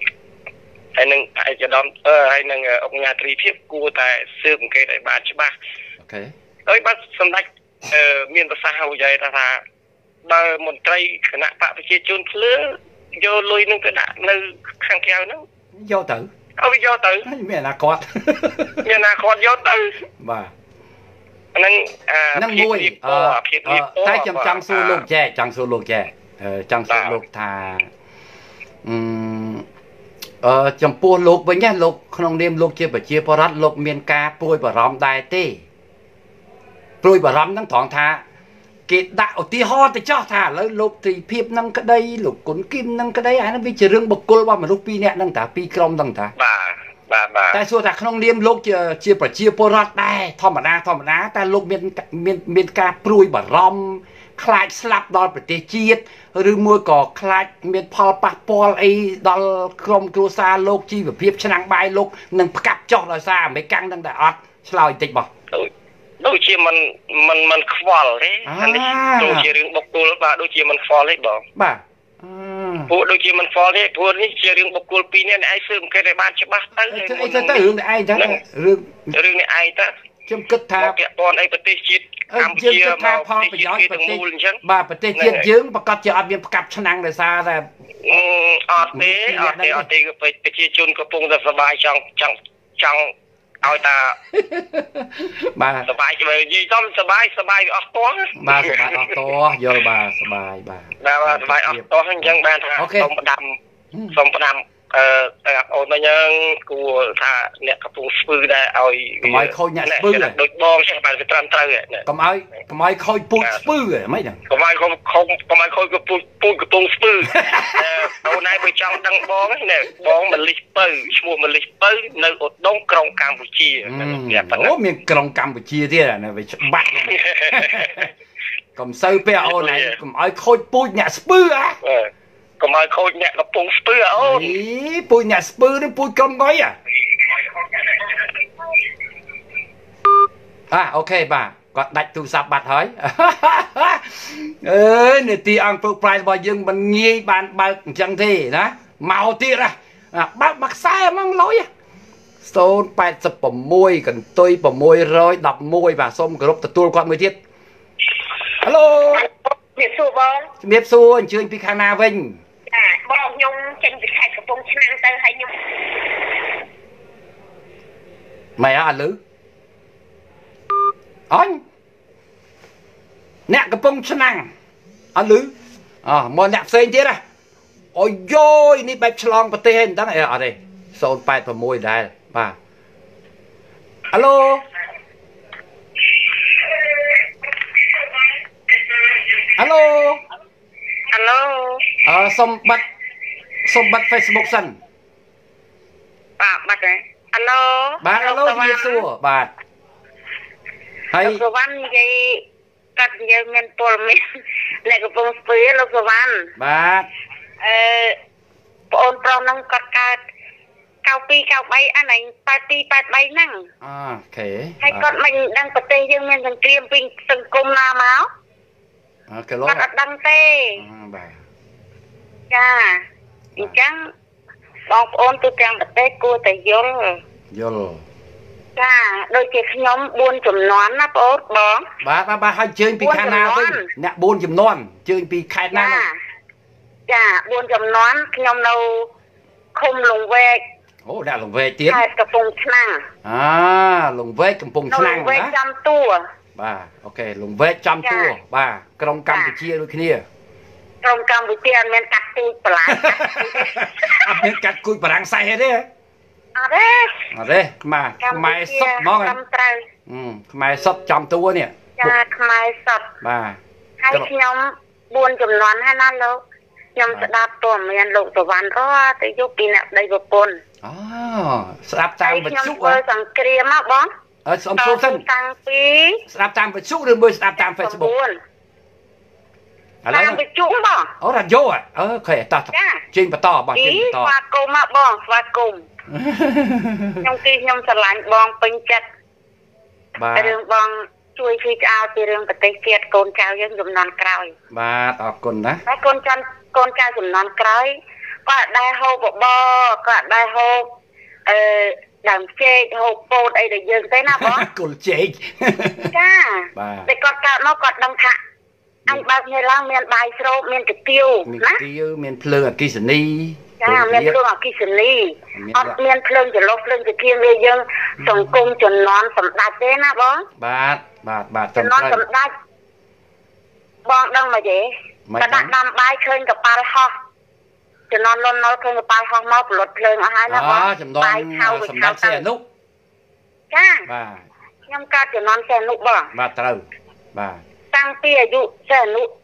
ហើយនឹងឯកឧត្តមអឺហើយនឹងអង្គការត្រីភិបគួរតែស៊ើបអង្កេតឲ្យបានច្បាស់អូខេហើយបាទសម្ដេចអឺមានប្រសាសន៍ហើយថាថាបើមន្ត្រីគណៈបកប្រជាជនភ្លើយកលុយនឹងទៅដាក់នៅខាងក្រៅហ្នឹងយកទៅអើវាយកទៅមានអនាគតមានអនាគតយកទៅបាទ ហ្នឹងអាហ្នឹងមួយតែខ្ញុំចង់សួរលោកចែចង់សួរលោកចែចង់សួរលោកថាអឺអឺចំពោះលោកវិញណាលោកក្នុងនាមលោកជាប្រជាពលរដ្ឋលោកមានការព្រួយបារម្ភដែរទេព្រួយបារម្ភហ្នឹងត្រង់ថាគេដាក់ឧទាហរណ៍ទៅចោះថាឥឡូវលោកទ្រីភិបនឹងក្តីលោកគុណគឹមនឹងក្តីអាហ្នឹងវាជារឿងបុគ្គលរបស់មនុស្សពីរនាក់ហ្នឹងតាពីរក្រុមហ្នឹងតាបាទ បាទបាទ តែសួរថាក្នុងនាមលោកជាជាប្រជាពលរដ្ឋដែរធម្មតាធម្មតាតែលោកមានមានមានការព្រួយបារម្ភខ្លាចស្លាប់ដល់ប្រទេសជាតិឬមួយក៏ខ្លាចមានផលប៉ះពាល់អីដល់ក្រុមគ្រួសារលោកជីវភាពឆ្នាំងបាយលោកនឹងផ្កាប់ចុះដោយសារអាមេរិកាំងនឹងតែអត់ឆ្លើយតិចបោះ ដូចដូចជាมันมันมันខ្វល់ទេ អា អានេះដូចជារឿងបុគ្គលបាទដូចជាมันខ្វល់ទេបង បាទអឺ ពួកដូចជាมันខ្វល់ទេព្រោះនេះជារឿងបុគ្គលពីរនេះអ្នកឯងស៊ើបអង្កេតឲ្យបានច្បាស់ទៅអីទៅអីទៅទៅរឿងនេះឯងចឹងរឿងរឿងនេះឯងទៅខ្ញុំគិតថាមកពាក់ព័ន្ធអីប្រទេសជាតិអឺកម្ពុជាយើងគិតថាមកផលប្រប្រទេសយោជន៍ជាតិប្រទាំងទេសមូលអញ្ចឹងបាទប្រទេសជាតិយើងប្រកាសជាអត់មានផ្កាប់ឆ្នាំងដោយសារតែអឺអត់ទេអត់ទេអត់ទេគឺប្រជាជនកំពុងតែសប្បាយចង់ចង់ចង់ ឲ្យតាបាទសប្បាយនិយាយចំសប្បាយសប្បាយអស់ទាស់បាទសប្បាយអត់តយល់បាទសប្បាយបាទបាទបាទសប្បាយអស់ទាស់អញ្ចឹងបានថាអូខេសូមផ្ដាំសូមផ្ដាំ អឺតែអូនមិញហ្នឹងគួរថាអ្នកកំពុងស្ពឺដែរឲ្យកុំឲ្យខូចអ្នកស្ពឺដូចបងចេះបានវាត្រឹមត្រូវហ្នឹងកុំឲ្យកុំឲ្យខូចពូជស្ពឺហ៎មិនហ្នឹងកុំឲ្យខំខំកុំឲ្យខូចក៏ពូជពូជកំពុងស្ពឺអឺអូនឯងបើចង់ដឹងបងណាបងមលិសពៅឈ្មោះមលិសពៅនៅឧត្តមក្រុងកម្ពុជាអឺហ្នឹងប្រាប់ប៉ុណ្ណាអូមានក្រុងកម្ពុជាទៀតអានេះវាច្បាស់កុំសូវពាក់អូនឯងកុំឲ្យខូចពូជអ្នកស្ពឺអាអឺ កុំឲ្យខូចអ្នកកំពុងស្ពឺអូនអីពូជអ្នកស្ពឺនេះពូជក្រុមងុយអាអាអូខេបាទគាត់ដាច់ទូរស័ព្ទបាត់ហើយអើយនេតិអង្គពុកប្រៃរបស់យើងមិនងាយបានបើកអញ្ចឹងទេណាមកទៀតណាអាបើកមួយខ្សែហ្មងលុយ086កន្ទុយ611បាទសូមគោរពទទួលគាត់មួយទៀតហៅឡូវាសួរបងជំរាបសួរអញ្ជើញពីខាងណាវិញ ចាបងខ្ញុំចេញពីខេត្តកំពង់ឆ្នាំងទៅហើយខ្ញុំម៉ែអត់លឺអញអ្នកកំពុងឆ្នាំងអត់លឺអោះមកអ្នកផ្សេងទៀតណាអូយយនេះបែបឆ្លងប្រទេសហ្នឹងមិនដឹងអីអត់ទេ086ដែរបាទហៅឡូហៅឡូ អាឡូអឺសុំបិទសុំបិទ Facebook សិនបាទបាត់ហើយអាឡូបាទហៅឡូជំរាបសួរបាទហើយលោកសវណ្ណនិយាយកាត់យើងមានពលមានអ្នកកំពុងស្ពឺលោកសវណ្ណបាទអឺបងអូនប្រុសហ្នឹងគាត់កើត92 93អានេះ82 83ហ្នឹងអូខេហើយគាត់មិនដឹងប្រទេសយើងមានសង្គ្រាមពីសង្គមណាមក អូខេឡូគាត់អត់ដឹងទេបាទចាអញ្ចឹងបងប្អូនទូទាំងប្រទេសគួរតែយល់យល់ចាដូចជាខ្ញុំ4ចំនួនណាបងអូនបងបាទបាទបាទហើយជើញពីខាងណាវិញអ្នក4ចំនួនជើញពីខេត្តណាចានោះចា4ចំនួនខ្ញុំនៅឃុំលងវែកអូអ្នកលង្វែកទៀតខេត្តកំពង់ឆ្នាំងអាលង្វែកកំពង់នៅឆ្នាំលងងវែកណាចាំតួ បាទអូខេលង្វែកចំតួបាទក្រុងកម្ពុជាដូចគ្នាក្រុមកម្ពុជាអត់មានកាត់ទូចបន្លាយអត់មានកាត់គួយបារាំងសៃទេអត់ទេអត់ទេខ្មែរកម្ខ្មែរពុជាសុតហ្មងត្រឹមត្រូវអឺខ្មែរសុតចំតួនេះចាខ្មែរសតបាទហើយក្រុមខ្ញុំ4ចំនួនហើយណាលោកខ្ញុំស្ដាប់ព័ត៌មានលោកសវណ្ណរាល់ទៅយកពីអ្នកប្តីប្រពន្ធអូស្ដាប់តាមវិខ្ញុំទ្យុធ្វើសង្គ្រាមមកបង អឺសុំសួរសិនតាំងពីស្ដាប់តាមវិទ្យុឬមួយស្ដាប់តាម Facebook ឥឡូតាវំងពីជុំបងអូរ៉ាយ៉ូអ่ะអូខេតោះចាជើញបន្តបាទពីជើញបន្តស្វាគមន៍មកបងស្វាគមន៍ខ្ញុំគឺខ្ញុំស្រឡាញ់បងពេញចិត្តបាទរឿងបងជួយជួយឆ្អោតពីរឿងប្រទេសជាតិកូនចៅយើងចំនួនក្រោយ បាទអរគុណណាហើយកូនចៅកូនចៅចំនួនក្រោយក៏អត់ដែរហូបបបរក៏អត់ដែរហូបអឺ ដើមចេកហូបពោតអីដែលយើងទេណាបងគល់ជែកចាបាទតែគាត់កើតមកគាត់ដឹងថាអញបើកនេះឡើងមានបាយស្រូបមានកាទៀវមានណាទៀវមានភ្លើងអគិសនីចាមានភ្លើងអគិសនីមានអត់មានភ្លើងចលុះភ្លើងចគៀងវាយើង សង្គមជំនន់សម្ដេចទេណាបងបាទបាទបាទត្រឹជំមនន់ត្រូវសម្ដេចបងដឹងមកទេមិនក៏ដាក់ដាំបាយឃើញកប៉ាល់ហោះ ជំនន់លន់ណុលឃើញកប៉ាល់ហោះមកផលិតភ្លើងអស់ហើយណាបងអូចំនួនបាយខៅវាសម្ខៅដេចសីទៅអនុចាបាទខ្ញុំកើតជំនន់សែនុបងបាទត្រូវបាទតាំងតាំងពីអាយុចេះអាយុ33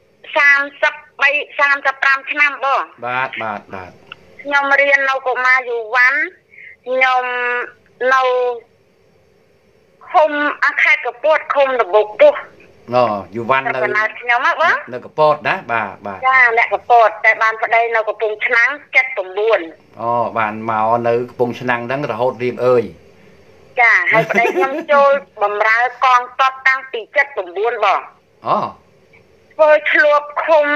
35ឆ្នាំបងបាទបាទបាទខ្ញុំរៀននៅកុមារយុវ័នខ្ញុំនៅឃុំអាខេត្តកពតឃុំដបុកពុះ អូយូវ៉ាន់តែនៅកំណើតខ្ញុំហ៎បងនៅកពតណាបាទបាទចាអ្នកកពតតែបានប្តីនៅកំពង់ឆ្នាំង79អូបានមកនៅកំពង់ឆ្នាំងហ្នឹងរហូតរៀងអើយចាហើយប្តីខ្ញុំចូលបម្រើកងតបតាំងពី79បងអូធ្វើឆ្លួបឃុំ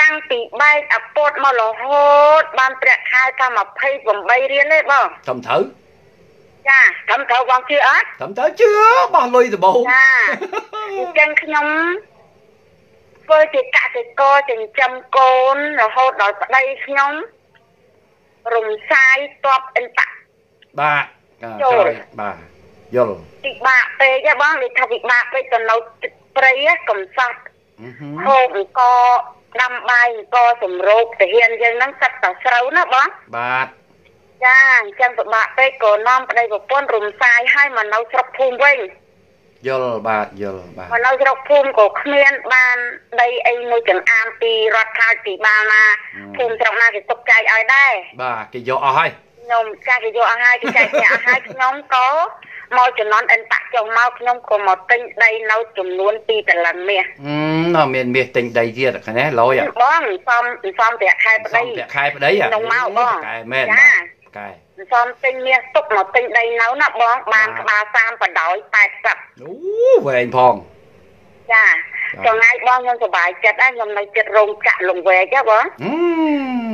តាំងពីបែកអាពតមករហូតបានប្រាក់ខែតែ28រៀលទេបងត្រឹមត្រូវ ចាត្រឹមត្រូវបងជឿអត់ត្រឹមត្រូវជឿបោះលុយដំបូងចាអញ្ចឹងខ្ញុំធ្វើជាកសិករចិញ្ចឹមកូនរហូតដល់ប្តីខ្ញុំរំសាយតបអិនតាបាទចូលបាទយល់ពិបាកពេកហ៎បងនិយាយថាពិបាកពេកទៅនៅទឹកព្រៃហ៎កំសត់អឺហឹមហូបអង្គដាំបាយអង្គសម្រូបទាហានយើងហ្នឹងសិតតែស្រូវណាបងបាទ ចាអញ្ចឹងពិបាកពេកក៏នាំប្តីប្រពន្ធរំសាយឲ្យមកនៅស្រុកភូមិវិញយល់បាទយល់បាទមកនៅស្រុកភូមិក៏គ្មានបានដីអីមួយចង្អាមពីរដ្ឋខាភិបាលណាភូមិស្រុកណាគេទុកចែកឲ្យដែរបាទគេយកអស់ហើយខ្ញុំចាស់គេយកឲ្យហើយគេចែកចាក់ឲ្យហើយខ្ញុំក៏មកចំណន់អិនតាក់ចុះមកខ្ញុំក៏មកទិញដីនៅចំនួន2តលឹងមាសអឺណ៎មានមាសទិញដីទៀតឃើញទេលយអាបងសំសំប្រាក់ខែប្តីសំប្រាក់ខែប្តីអាក្នុងមកបងកែមែនចាបាទ កែសំទិញមាសទុកមកទិញដីនៅណាបងបានក្បាល30បដោយ80អូវែងផងចាចង្ងាយបងខ្ញុំសប្បាយចិត្តដែរខ្ញុំនៅចិត្តរោងចក្រលងវែកហ៎បងអឺ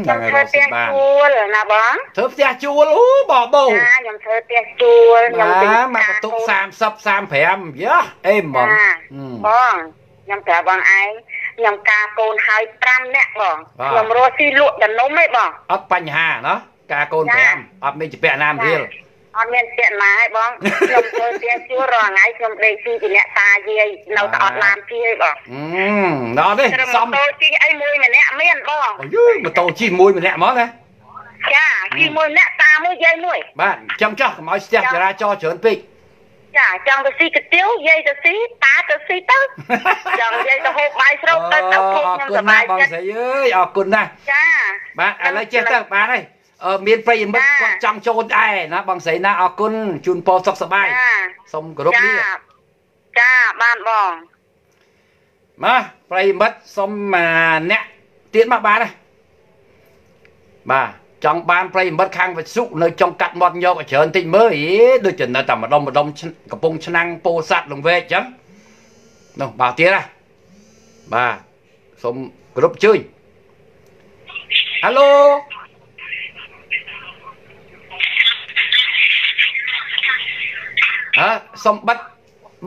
ខ្ញុំថ្ងៃធ្វើរកផ្ទះស៊ីបានជួលណាបងធ្វើផ្ទះជួលអូបបោចាខ្ញុំធ្វើផ្ទះជួលខ្ញុំបាទទិញមកបន្ទុក30 35យ៉ាអេមហ្មងចាអឺបងខ្ញុំប្រាប់បងឯងខ្ញុំការកូនហើយ5នាក់បងបាទខ្ញុំរស់ស៊ីលក់ដនំឯងបងអត់បញ្ហាណោះ ការកូនចា5អត់មានជាពាក់ណាមរៀលអត់មានពាក្យណាឯងបងខ្ញុំធ្វើផ្ទះជួលរាល់ថ្ងៃខ្ញុំដេកស៊ីពីអ្នកតាយាយនៅតែអត់ឡានជិះឯងបងអឺដល់ទេត្រឹមសំម៉ូតូជិះអីមួយម្នាក់មានបងអូយម៉ូតូជិះមួយម្នាក់ហ្មងណាចាជិះមួយម្នាក់តាមួយយាយមួយបាទចង់ចោះកុំឲ្យស្ទះចរាចរណ៍ច្រើនពេកចាចង់ទៅស៊ីកាទៀវយាយទៅស៊ីតាទៅស៊ីទៅចង់យាយទៅហូបបាយស្រូបទៅទៅភពអខ្ញុំរគុសណប្បាណាយបងចិត្តស្រីអើយអរគុណណាស់ចាបាទឥឡូវចេះទៅបាទហើយអឺ មានប្រិយមិត្តចាគាត់ចង់ចូលដែរណាបងស្រីណាអរគុណជូនពរសុខសប្បាយចាសូមគោរពចាលាចាបានបងមកប្រិយមិត្តសូមអាអ្នកទៀតមកបាទណាបាទចង់បានប្រិយមិត្តខាងវិសុនៅចុងកាត់មាត់យកឲ្យច្រើនតិចមើលអីដូចជានៅតែម្ដុំម្ដុំឆ្នកំពង់ឆ្នាំងពោធិ៍សាត់លង្វែកអញ្ចឹងនោះបាទទៀតណាបាទសូមគោរពជើញហៅឡូ អើសូមបិទ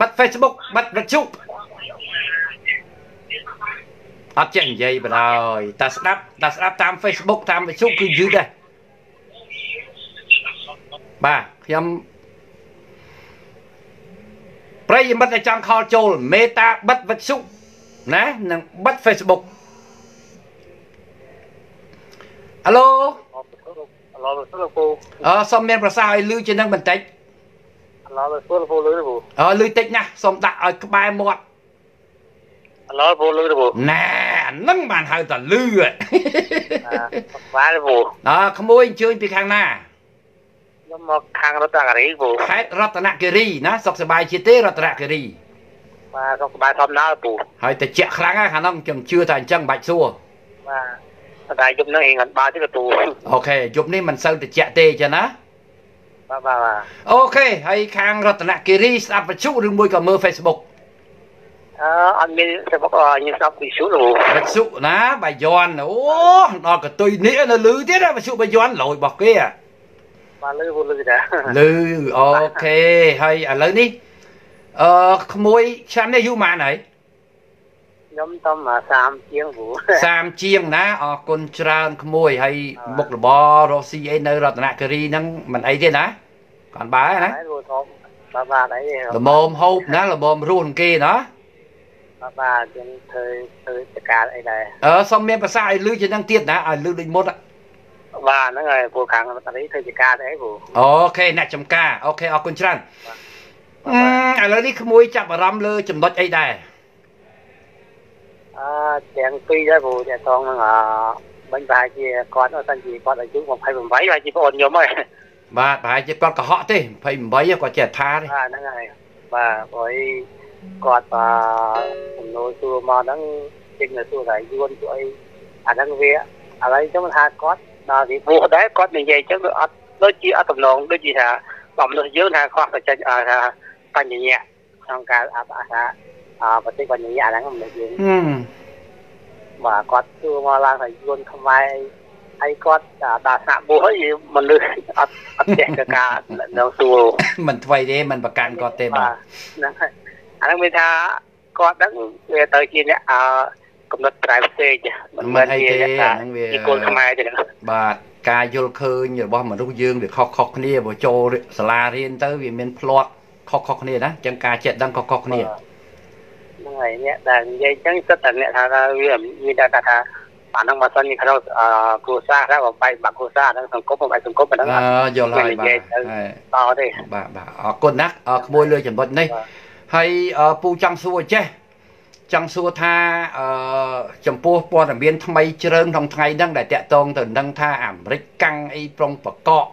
បិទ Facebook បិទវិទ្យុអត់ចេះនិយាយបណ្ដោយតែស្ដាប់តែស្ដាប់តាម Facebook តាមវិទ្យុគឺយឺតដែរបាទខ្ញុំប្រិយមិត្តដែលចង់ខលចូលមេតាបិទវិទ្យុណានិងបិទ Facebook ហៅឡូឡឡទៅលោកពូអឺសូមមានប្រសាសន៍ឲ្យលឺជាងនឹងបន្តិច ឡទៅលោកពូលឺពូអឺលឺតិចណាស់សូមដាក់ឲ្យក្បែរមាត់ឡពូលឺពូណែអាហ្នឹងបានហៅថាលឺហ៎បាទពូអើក្មួយអញ្ជើញពីខាងណាខ្ញុំមកខាងរតនគិរីពូខេត្តរតនគិរីណាសុខសប្បាយជាទេរតនគិរីបាទសុខសប្បាយធម្មតាពូហើយតិចខ្លាំងណាស់ខាងហ្នឹងខ្ញុំជឿថាអញ្ចឹងបាច់សួរបាទតែយប់នឹងអីងាត់បាទទៀតពូអូខេយប់នេះមិនសូវតិចទេអញ្ចឹងណា បាទបាទបាទអូខេហើយខាងរតនគិរីស្ដាប់វិទ្យុឬមួយក៏មើល Facebook អឺអត់មានសេបកញ៉ាំស្ដាប់ពីជូពូវិទ្យុណាបាយ័នអូដល់កតុយនេះនៅលឺទៀតណាវិទ្យុបាយ័នលយរបស់គេហ៎បាទលឺពូលឺដែរលឺអូខេហើយឥឡូវនេះអឺក្មួយឆ្នាំនេះយូរប៉ុន្មានហើយ ខ្ញុំតំ30ជាងពូ30ជាងណាអរគុណច្រើនក្មួយហើយមុខរបររកស៊ីអីនៅរតនគិរីហ្នឹងមិនអីទេណាគាត់បើណាហើយពូធំបាទបាទអីល្មមហូបណាល្មមរស់នឹងគេណាបាទបាទយើងធ្វើធ្វើចការអីដែរអឺសុំមានប្រសាសន៍ឲ្យលឺជាងហ្នឹងទៀតណាឲ្យលឺដូចមុនបាទហ្នឹងហើយពូខាងរតនីធ្វើចការអីពូអូខេអ្នកចំការអូខេអរគុណច្រើនអឺឥឡូវនេះក្មួយចាប់អារម្មណ៍លើចំណុចអីដែរ ទាំងពីរដែរព្រោះតែថងនឹងអបាញ់ប្រហែលជាគាត់អត់សិនជាគាត់អាយុ28ប្រហែលជាបងខ្ញុំហើយបាទប្រហែលជាគាត់កុហកទេ28គាត់ចេះថាទេបាទហ្នឹងហើយបាទព្រោះគាត់បាទសំណួរសួរមកហ្នឹងជិះនៅសួរថាយួនជួយអាហ្នឹងវាឥឡូវខ្ញុំថាគាត់ដល់ពីព្រោះដែរគាត់និយាយអញ្ចឹងវាអត់ដូចជាអត់តំណងដូចជាថាបំមនុស្សយើងថាខ្វះបច្ចេកថាបញ្ញៈក្នុងការអបអថា អបតិបញ្ញៈហ្នឹងមនុស្សយើងហឹមបាទគាត់សួរមកឡើងថាយួនខ្មែរហើយគាត់ដាក់ស្នាក់បួសហើយមនុស្សអត់អត់ចេះទៅការនៅសួរមិនថ្មីទេមិនប្រកាន់គាត់ទេបាទហ្នឹងហើយអាហ្នឹងមានថាគាត់ហ្នឹងវាទៅជាអ្នកអឺកំណត់ត្រែផ្សេងមិនមែនជាជាគោលខ្មែរទេហ្នឹងបាទការយល់ឃើញរបស់មនុស្សយើងវាខុសខុសគ្នាបើចូលសាលារៀនទៅវាមានផ្្លាត់ខុសខុសគ្នាណាអញ្ចឹងការចេះដឹងខុសខុសគ្នាហ្នឹង ហើយអ្នកដែលនិយាយអញ្ចឹងសិតតែអ្នកថាវាមានតែថាអាហ្នឹងបើសិនជាក្នុងអឺគ្រួសារហ្នឹងបែកបាក់គ្រួសារហ្នឹងសង្គមបែកសង្គមហ្នឹងអឺយល់ហើយបាទហើយតទេបាទបាទអរគុណណាស់អរក្មួយលើចំណុចនេះហើយអឺពូចង់សួរចេះចង់សួរថាអឺចំពោះព័ត៌មានថ្មីជ្រើងក្នុងថ្ងៃហ្នឹងដែលតាក់ទងទៅនឹងថាអាមេរិកកាំងអីប្រុងបកកហើយ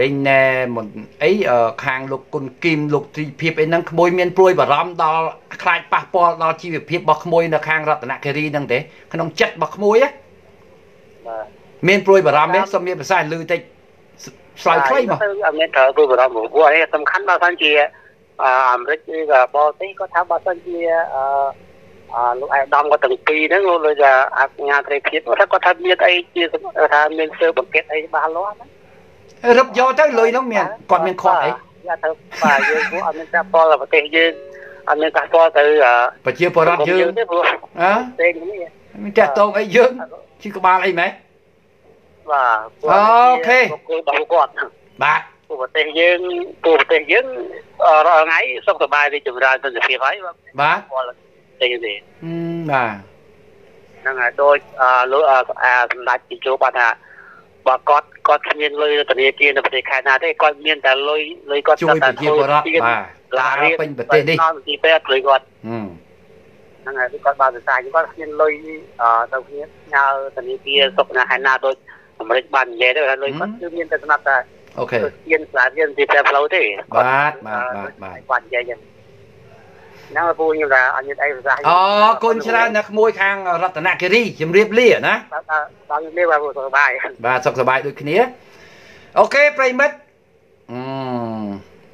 រេញណែមិនអីអឺខាងលោកគុណគីមលោកទ្រីភិបអីហ្នឹងក្មួយមានព្រួយបារម្ភដល់ខ្លាចប៉ះពាល់ដល់ជីវភាពរបស់ក្មួយនៅខាងរតនគិរីហ្នឹងទេក្នុងចិត្តរបស់ក្មួយណាបាទមានព្រួយបារម្ភទេសូមមានប្រសាសន៍លឺតិចឆ្លើយខ្លីមកទៅអត់មានត្រូវព្រួយបារម្ភព្រោះនេះសំខាន់បើសិនជាអអាមេរិកឬក៏បរទេសគាត់ថាបើសិនជាអឺអឺលោកអាយដាមគាត់ទាំងពីរហ្នឹងលោកលើអាជ្ញាត្រីភាពគាត់ថាគាត់ថាមានអីជាថាមានសើបង្គាប់អីច្បាស់លាស់ណា រឹបយកទៅលុយហ្នឹងមានគាត់មានខាត់អីយ៉ាទៅបាទយើងព្រោះអត់មានប៉ះពាល់ដល់ប្រទេសយើងអត់មានប៉ះពាល់ទៅអឺប្រជាពលរដ្ឋយើងទេព្រោះអើផ្សេងនេះមានតាក់តងអីយើងជិះក្បាលអីម៉េចបាទព្រោះអូខេបុគ្គលរបស់គាត់បាទព្រោះប្រទេសយើងព្រោះប្រទេសយើងអឺរាល់ថ្ងៃសុខសប្បាយរីកចម្រើនសន្តិភាពហើយបាទបាទគាត់ទេទេហឹមបាទហ្នឹងហើយដូចអឺលោកអឺអាសម្ដេចជោបាទថា បើគាត់គាត់គ្មានលុយនៅធនាគារនៅប្រទេសខេត្តណាទេគាត់មានតែលុយលុយគាត់ជួយប្រជាពលរដ្ឋបាទឡាឡារៀនពេញប្រទេសនេះដល់ទីពេទ្យលុយគាត់ហឹមហ្នឹងហើយគាត់បើភាសាគាត់គ្មានលុយអឺទៅគ្នាញើធនាគារសុខណាហេណាដូចអាមេរិកបាននិយាយទៅថាលុយគាត់គឺមានតែសម្រាប់តែអូខេទៀនស្លាទៀនទីផ្សារផ្លូវទេបាទបាទបាទបាទគាត់និយាយចឹង ហ្នឹងហើយពូខ្ញុំថាអត់មានអីភាសាអរគុណច្រើនណាស់ក្មួយខាងរតនគិរីជំរាបលាណាបាទបាទខ្ញុំលេបបាទពូសុខសប្បាយបាទសុខសប្បាយដូចគ្នាអូខេប្រិមិត្តអឺ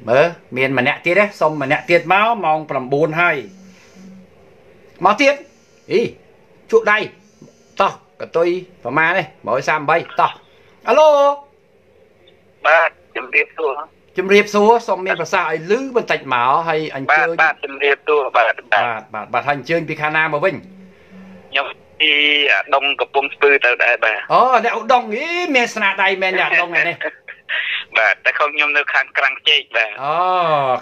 មើលមានម្នាក់ទៀតទេសុំម្នាក់ទៀតមកម៉ោង9ហើយមកទៀតអីជក់ដៃតោះកតុយប្រមាណនេះ138តោះអាឡូបាទជំរាបសួរ ជំរាបសួរសូមមានប្រសាសន៍ឲ្យលឺបន្តិចមកហើយអញ្បាជើទញបាទជំរាបសួរបាទបាទបាទបាទបាទហើយអញ្ជើញពីខាងណាមកវិញខ្ញុំពីអាដុងកំពង់ស្ពឺទៅដែរបាទអូអ្នកឧដុង្គអីមានស្នាដៃមែនអ្នកឧដុង្គនេះបាទតែខ្ញុំខ្ញុំនៅខាងក្រាំងជែកបាទអូ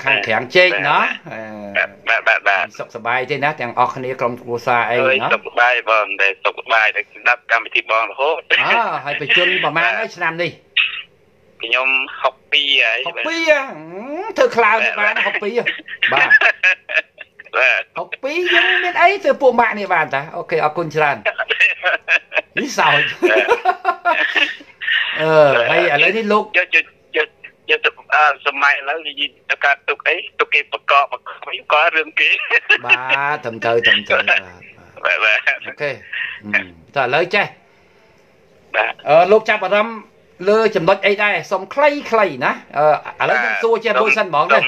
ខាងក្រាំងជែកណាអឺបាទបាទបាទសុខសប្បាយទេណាទាំងអស់គ្នាក្រុមគ្រួសារអីអើយណាសុខសប្បាយបងតែសុខសប្បាយតែស្ដាប់កម្មវិធីបងរហូតអើហើយបញ្ជនប្រហែលហើយឆ្នាំនេះ ខ្ញុំ62ហើយ62ហ៎ធ្វើខ្លោចបាន62ហ៎បាទបាទ62យើងមានអីធ្វើពួកម៉ាក់នេះបានតាអូខេអរគុណច្រើននេះសោចអឺហើយឥឡូវនេះលោកយកយកយកយកទៅអឺសម័យឥឡូវនិយាយទៅការទុកអីទុកគេបកកបកខ្ញុំក៏រឿងគេបាទត្រឹមត្រូវត្រឹមត្រូវបាទបាទបាទអូខេតើឥឡូវចេះបាទអឺលោកចាប់អារម្មណ៍ លើចំណុចអីដែរសុំខ្លីខ្លីណាអឺឥឡូវខ្ញុំសួរចេះមួយសិនហ្មងទេ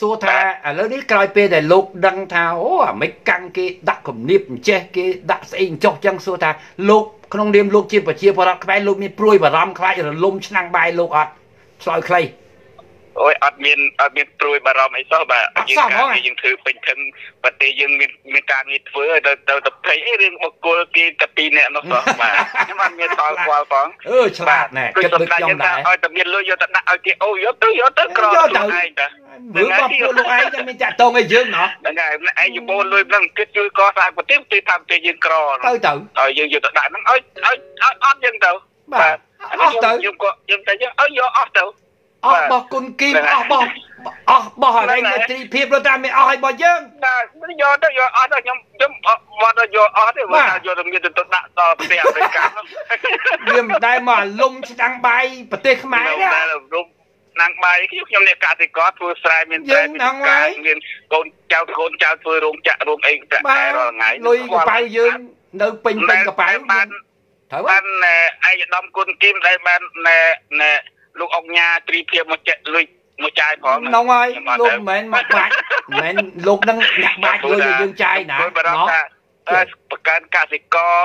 សួរថាឥឡូវនេះក្រោយពេលដែលលោកដឹងថាអូអាមិនកាំងគេដាក់គំនាបអញ្ចេះគេដាក់ស្អីអញ្ចោះចឹងសួរថាលោកក្នុងនាមលោកជាប្រជាពលរដ្ឋខ្មែរលោកមានព្រួយបារម្ភខ្លាចរលំឆ្នាំងបាយលោកអត់ឆ្លើយខ្លីអូ យអត់មានអត់មានព្រួយបារម្ភអីសោះបាទអត់សោះហ្មងការយើងធ្វើពេញធឹងប្រទេសយើងមានមានការងារធ្វើទៅទៅទៅភ័យអីរឿងបុគ្គលគេតែពីរនាក់នោះសោះបាទខ្ញុំអត់មានតល់ខ្វល់ផងអឺឆ្លាតណែគិតដូចខ្ញុំដែរឲ្យតែមានលុយយកទៅដាក់ឲ្យគេអូយកទៅយកទៅក្រយកទៅខ្លួនឯងតាមើលបងពួកលោកឯងតែមានចាក់តងឲ្យយើងណោះហ្នឹងហើយម្នាក់ឯងយបូនលុយហ្នឹងគិតជួយកសាងប្រទេសទីថាប្រទេសយើងក្រទៅទៅឲ្យយើងយកទៅដាក់ហ្នឹងឲ្យឲ្យឲ្យអត់យើងទៅបាទអស់ទៅខ្ញុំក៏ខ្ញុំតែយើងឲ្យយកអស់ទៅ អស់របស់គុណគីមអស់របស់អស់របស់អរិញមេត្រីភាពរត់តាមមិនអស់ឲ្យរបស់យើងបាទយកទៅយកអត់ទៅខ្ញុំខ្ញុំអត់ទៅយកអត់ទេបើយកទៅមានទៅដាក់ដល់ប្រទេសអាមេរិកវាមិនដែលមកអាលុំឆ្នាំងបាយប្រទេសខ្មែរណាតែរូបណាំងបាយខ្ញុំខ្ញុំអ្នកកសិករធ្វើស្រែមានស្រែមាមានកូនចៅកូនចៅធ្វើរោងចក្ររោងអីប្រាក់ខែរាល់ថ្ងៃលុយកប៉ៅយើងនៅពេញពេញកប៉ៅបានត្រូវបានឯកឧត្តមគុណគីមដែលបានណែណែ លោកអង្គញាត្រីភិបមកចាក់លុយមកចាយផងហ្នឹងហើយលោកមិនមែនមកបាច់មិនមែនលោកនឹងអ្នកបាច់លុយឲ្យយើងចាយណាបារម្ភថាតែប្រកាន់កសិករ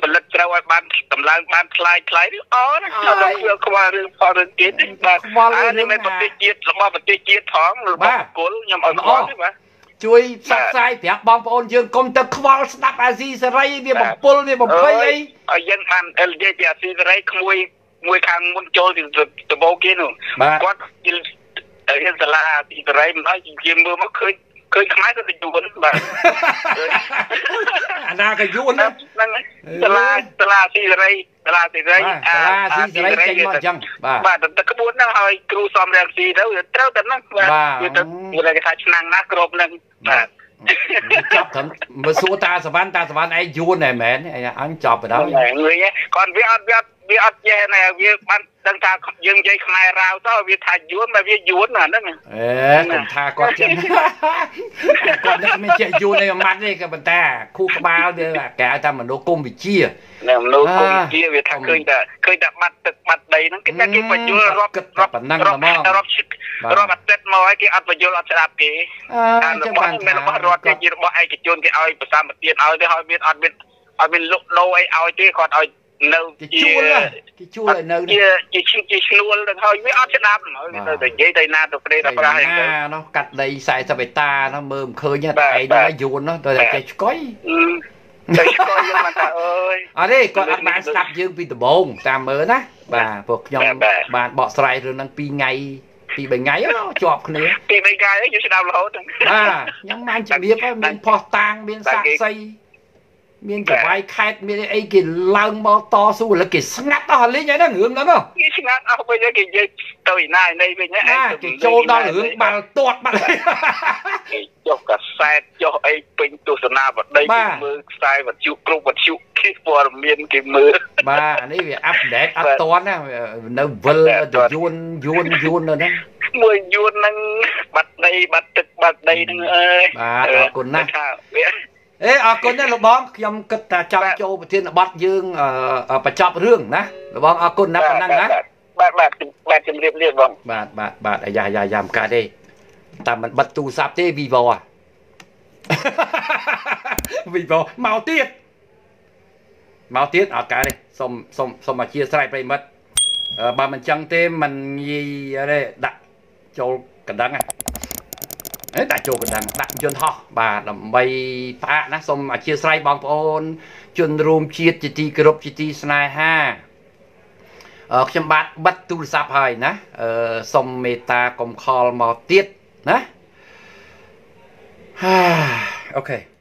ផលិតត្រូវឲ្យបានតម្លើងបានថ្លៃថ្លៃឬអណាខ្ញុំទៅធ្វើខ្វល់រឿងផលរឿងទៀតទេបាទខ្វល់រឿងនេះមិនប្រទេសជាតិរបស់ប្រទេសជាតិផងរបស់គុលខ្ញុំឲ្យខ្វល់ទេបាទជួយផ្សព្វផ្សាយប្រាប់បងប្អូនយើងកុំទៅខ្វល់ស្ដាប់អាស៊ីសេរីវាបំពុលវាបំភ័យអីឲ្យយើងបាននិយាយពីអាស៊ីសេរីក្មួយ មួយខាងមុនចូលទៅដបោគេនោះបាទគាត់រៀនសាលាអាស៊ីសេរីមិនឲ្យជាមើលមកឃើញឃើញខ្មែរទៅយួនបាទអាណាក៏យួនហ្នឹងណាហ្នឹងសាលាសាលាស៊ីសេរីសាលាស៊ីសេរីបាទសាលាស៊ីសេរីចេញមកអញ្ចឹងបាទបាទតែក្បួនហ្នឹងឲ្យគ្រូសំរៀងស៊ីទៅវាត្រូវតែហ្នឹងបាទបាទវាទៅវាគេថាឆ្នាំងណាគ្រប់ហ្នឹងបាទចាប់ត្រឹមមើលសួរតាសវណ្ណតាសវណ្ណឯងយួនតែមែនអញចាប់ទៅដល់ហ្នឹងងឿយគាត់វាអត់វាអត់ វាអត់ចេះណែវាបានដឹងថាយើងនិយាយខ្មែររាវទៅវាថាយួនតែវាយួនអាហ្នឹងអេខ្ញុំថាគាត់ចឹងគាត់នឹកមិនចេះយួនឯម៉ាត់ទេក៏ប៉ុន្តែគូក្បាលវាគេហៅថាមនុស្សគុំវិជានៅមនុស្សគុំជាវាថាឃើញតែឃើញតែបាត់ទឹកបាត់ដីហ្នឹងគេថាគេបញ្យល់រាប់រាប់រាប់រាប់រាប់អាទិត្យមកហើយគេអត់បញ្យល់អត់ស្ដាប់គេអឺតាមចឹងរបស់បានមានរបស់រដ្ឋគេជារបស់ឯកជនគេឲ្យប្រសាមទានឲ្យទេហើយមានអត់មានអត់មានលុកដោអីឲ្យទេគាត់ឲ្យ នៅគេជាជួលគេជួលឲ្យនៅជាជាឈ្មោះជាឈ្នួលនឹងហើយវាអត់ស្ដាប់ហើយទៅតែនិយាយទៅណាទៅព្រៃទៅប្រាស់ហ្នឹងទៅណានោះកាត់ដី40ហិកតានោះមើលមិនឃើញទេឯងនោះយួននោះទៅតែចេះឆ្កុយទៅឆ្កល់យើងមកថាអើយអត់ទេគាត់អត់បានស្ដាប់យើងពីដំបូងតាមមើលណាបាទពួកខ្ញុំបានបកស្រាយរឿងហ្នឹង2ថ្ងៃពី3ថ្ងៃជាប់គ្នាពីបីកាយយើងស្ដាប់រហូតហ្នឹងបាទខ្ញុំបានជំរាបហើយមានផោះតាងមានសាក់សី មានចវាយខេតមានអីគេឡើងមកតស៊ូឥឡូវគេស្ងាត់អស់លេងហើយហ្នឹងរឿងហ្នឹងហ៎គេស្ងាត់អស់វិញគេនិយាយទៅឯណាឯនេះវិញណាគេចូលដល់រឿងបាល់ទាត់បាត់ហើយគេចុះកាសែតចុះអីពេញទស្សនាបដីគេមើលខ្សែវត្ថុគ្រប់វត្ថុគេព័ត៌មានគេមើលបាទអានេះវាអាប់ដេតអត់តន់ណានៅវិលទៅយួនយួនយួននៅហ្នឹងមួយយួនហ្នឹងបាត់ដីបាត់ទឹកបាត់ដីហ្នឹងអើយបាទអរគុណណាស់ថាវា អេអរគុណណាស់លោកបងខ្ញុំគិតថាចង់ចូលប្រធានបទយើងអឺបញ្ចប់រឿងណាលោកបងអរគុណណាស់ប៉ុណ្ណឹងណាបាទបាទបាទជំរាបលាបងបាទបាទបាទអាយ៉ាយ៉ាយ៉ាមិនកើតទេតែមិនបិទទូរស័ព្ទទេ Vivo អា Vivo មកទៀតមកទៀតអត់កើតទេសុំសុំសុំអធិស្ឋានប្រិមិត្តអឺបើមិនចឹងទេមិនងាយទេដាក់ចូលកណ្ដឹងហ៎អេ ដាក់ចូលកណ្ដឹងដាក់យន្តហោះបាទដើម្បីផ្អាកណាសូមអធិស្ឋានបងប្អូន ជនរួមជាតិជាទីគោរពជាទីស្នេហាអឺខ្ញុំបាទបិទទូរស័ព្ទហើយណាអឺសូមមេត្តាកុំខលមកទៀតណាអូខេ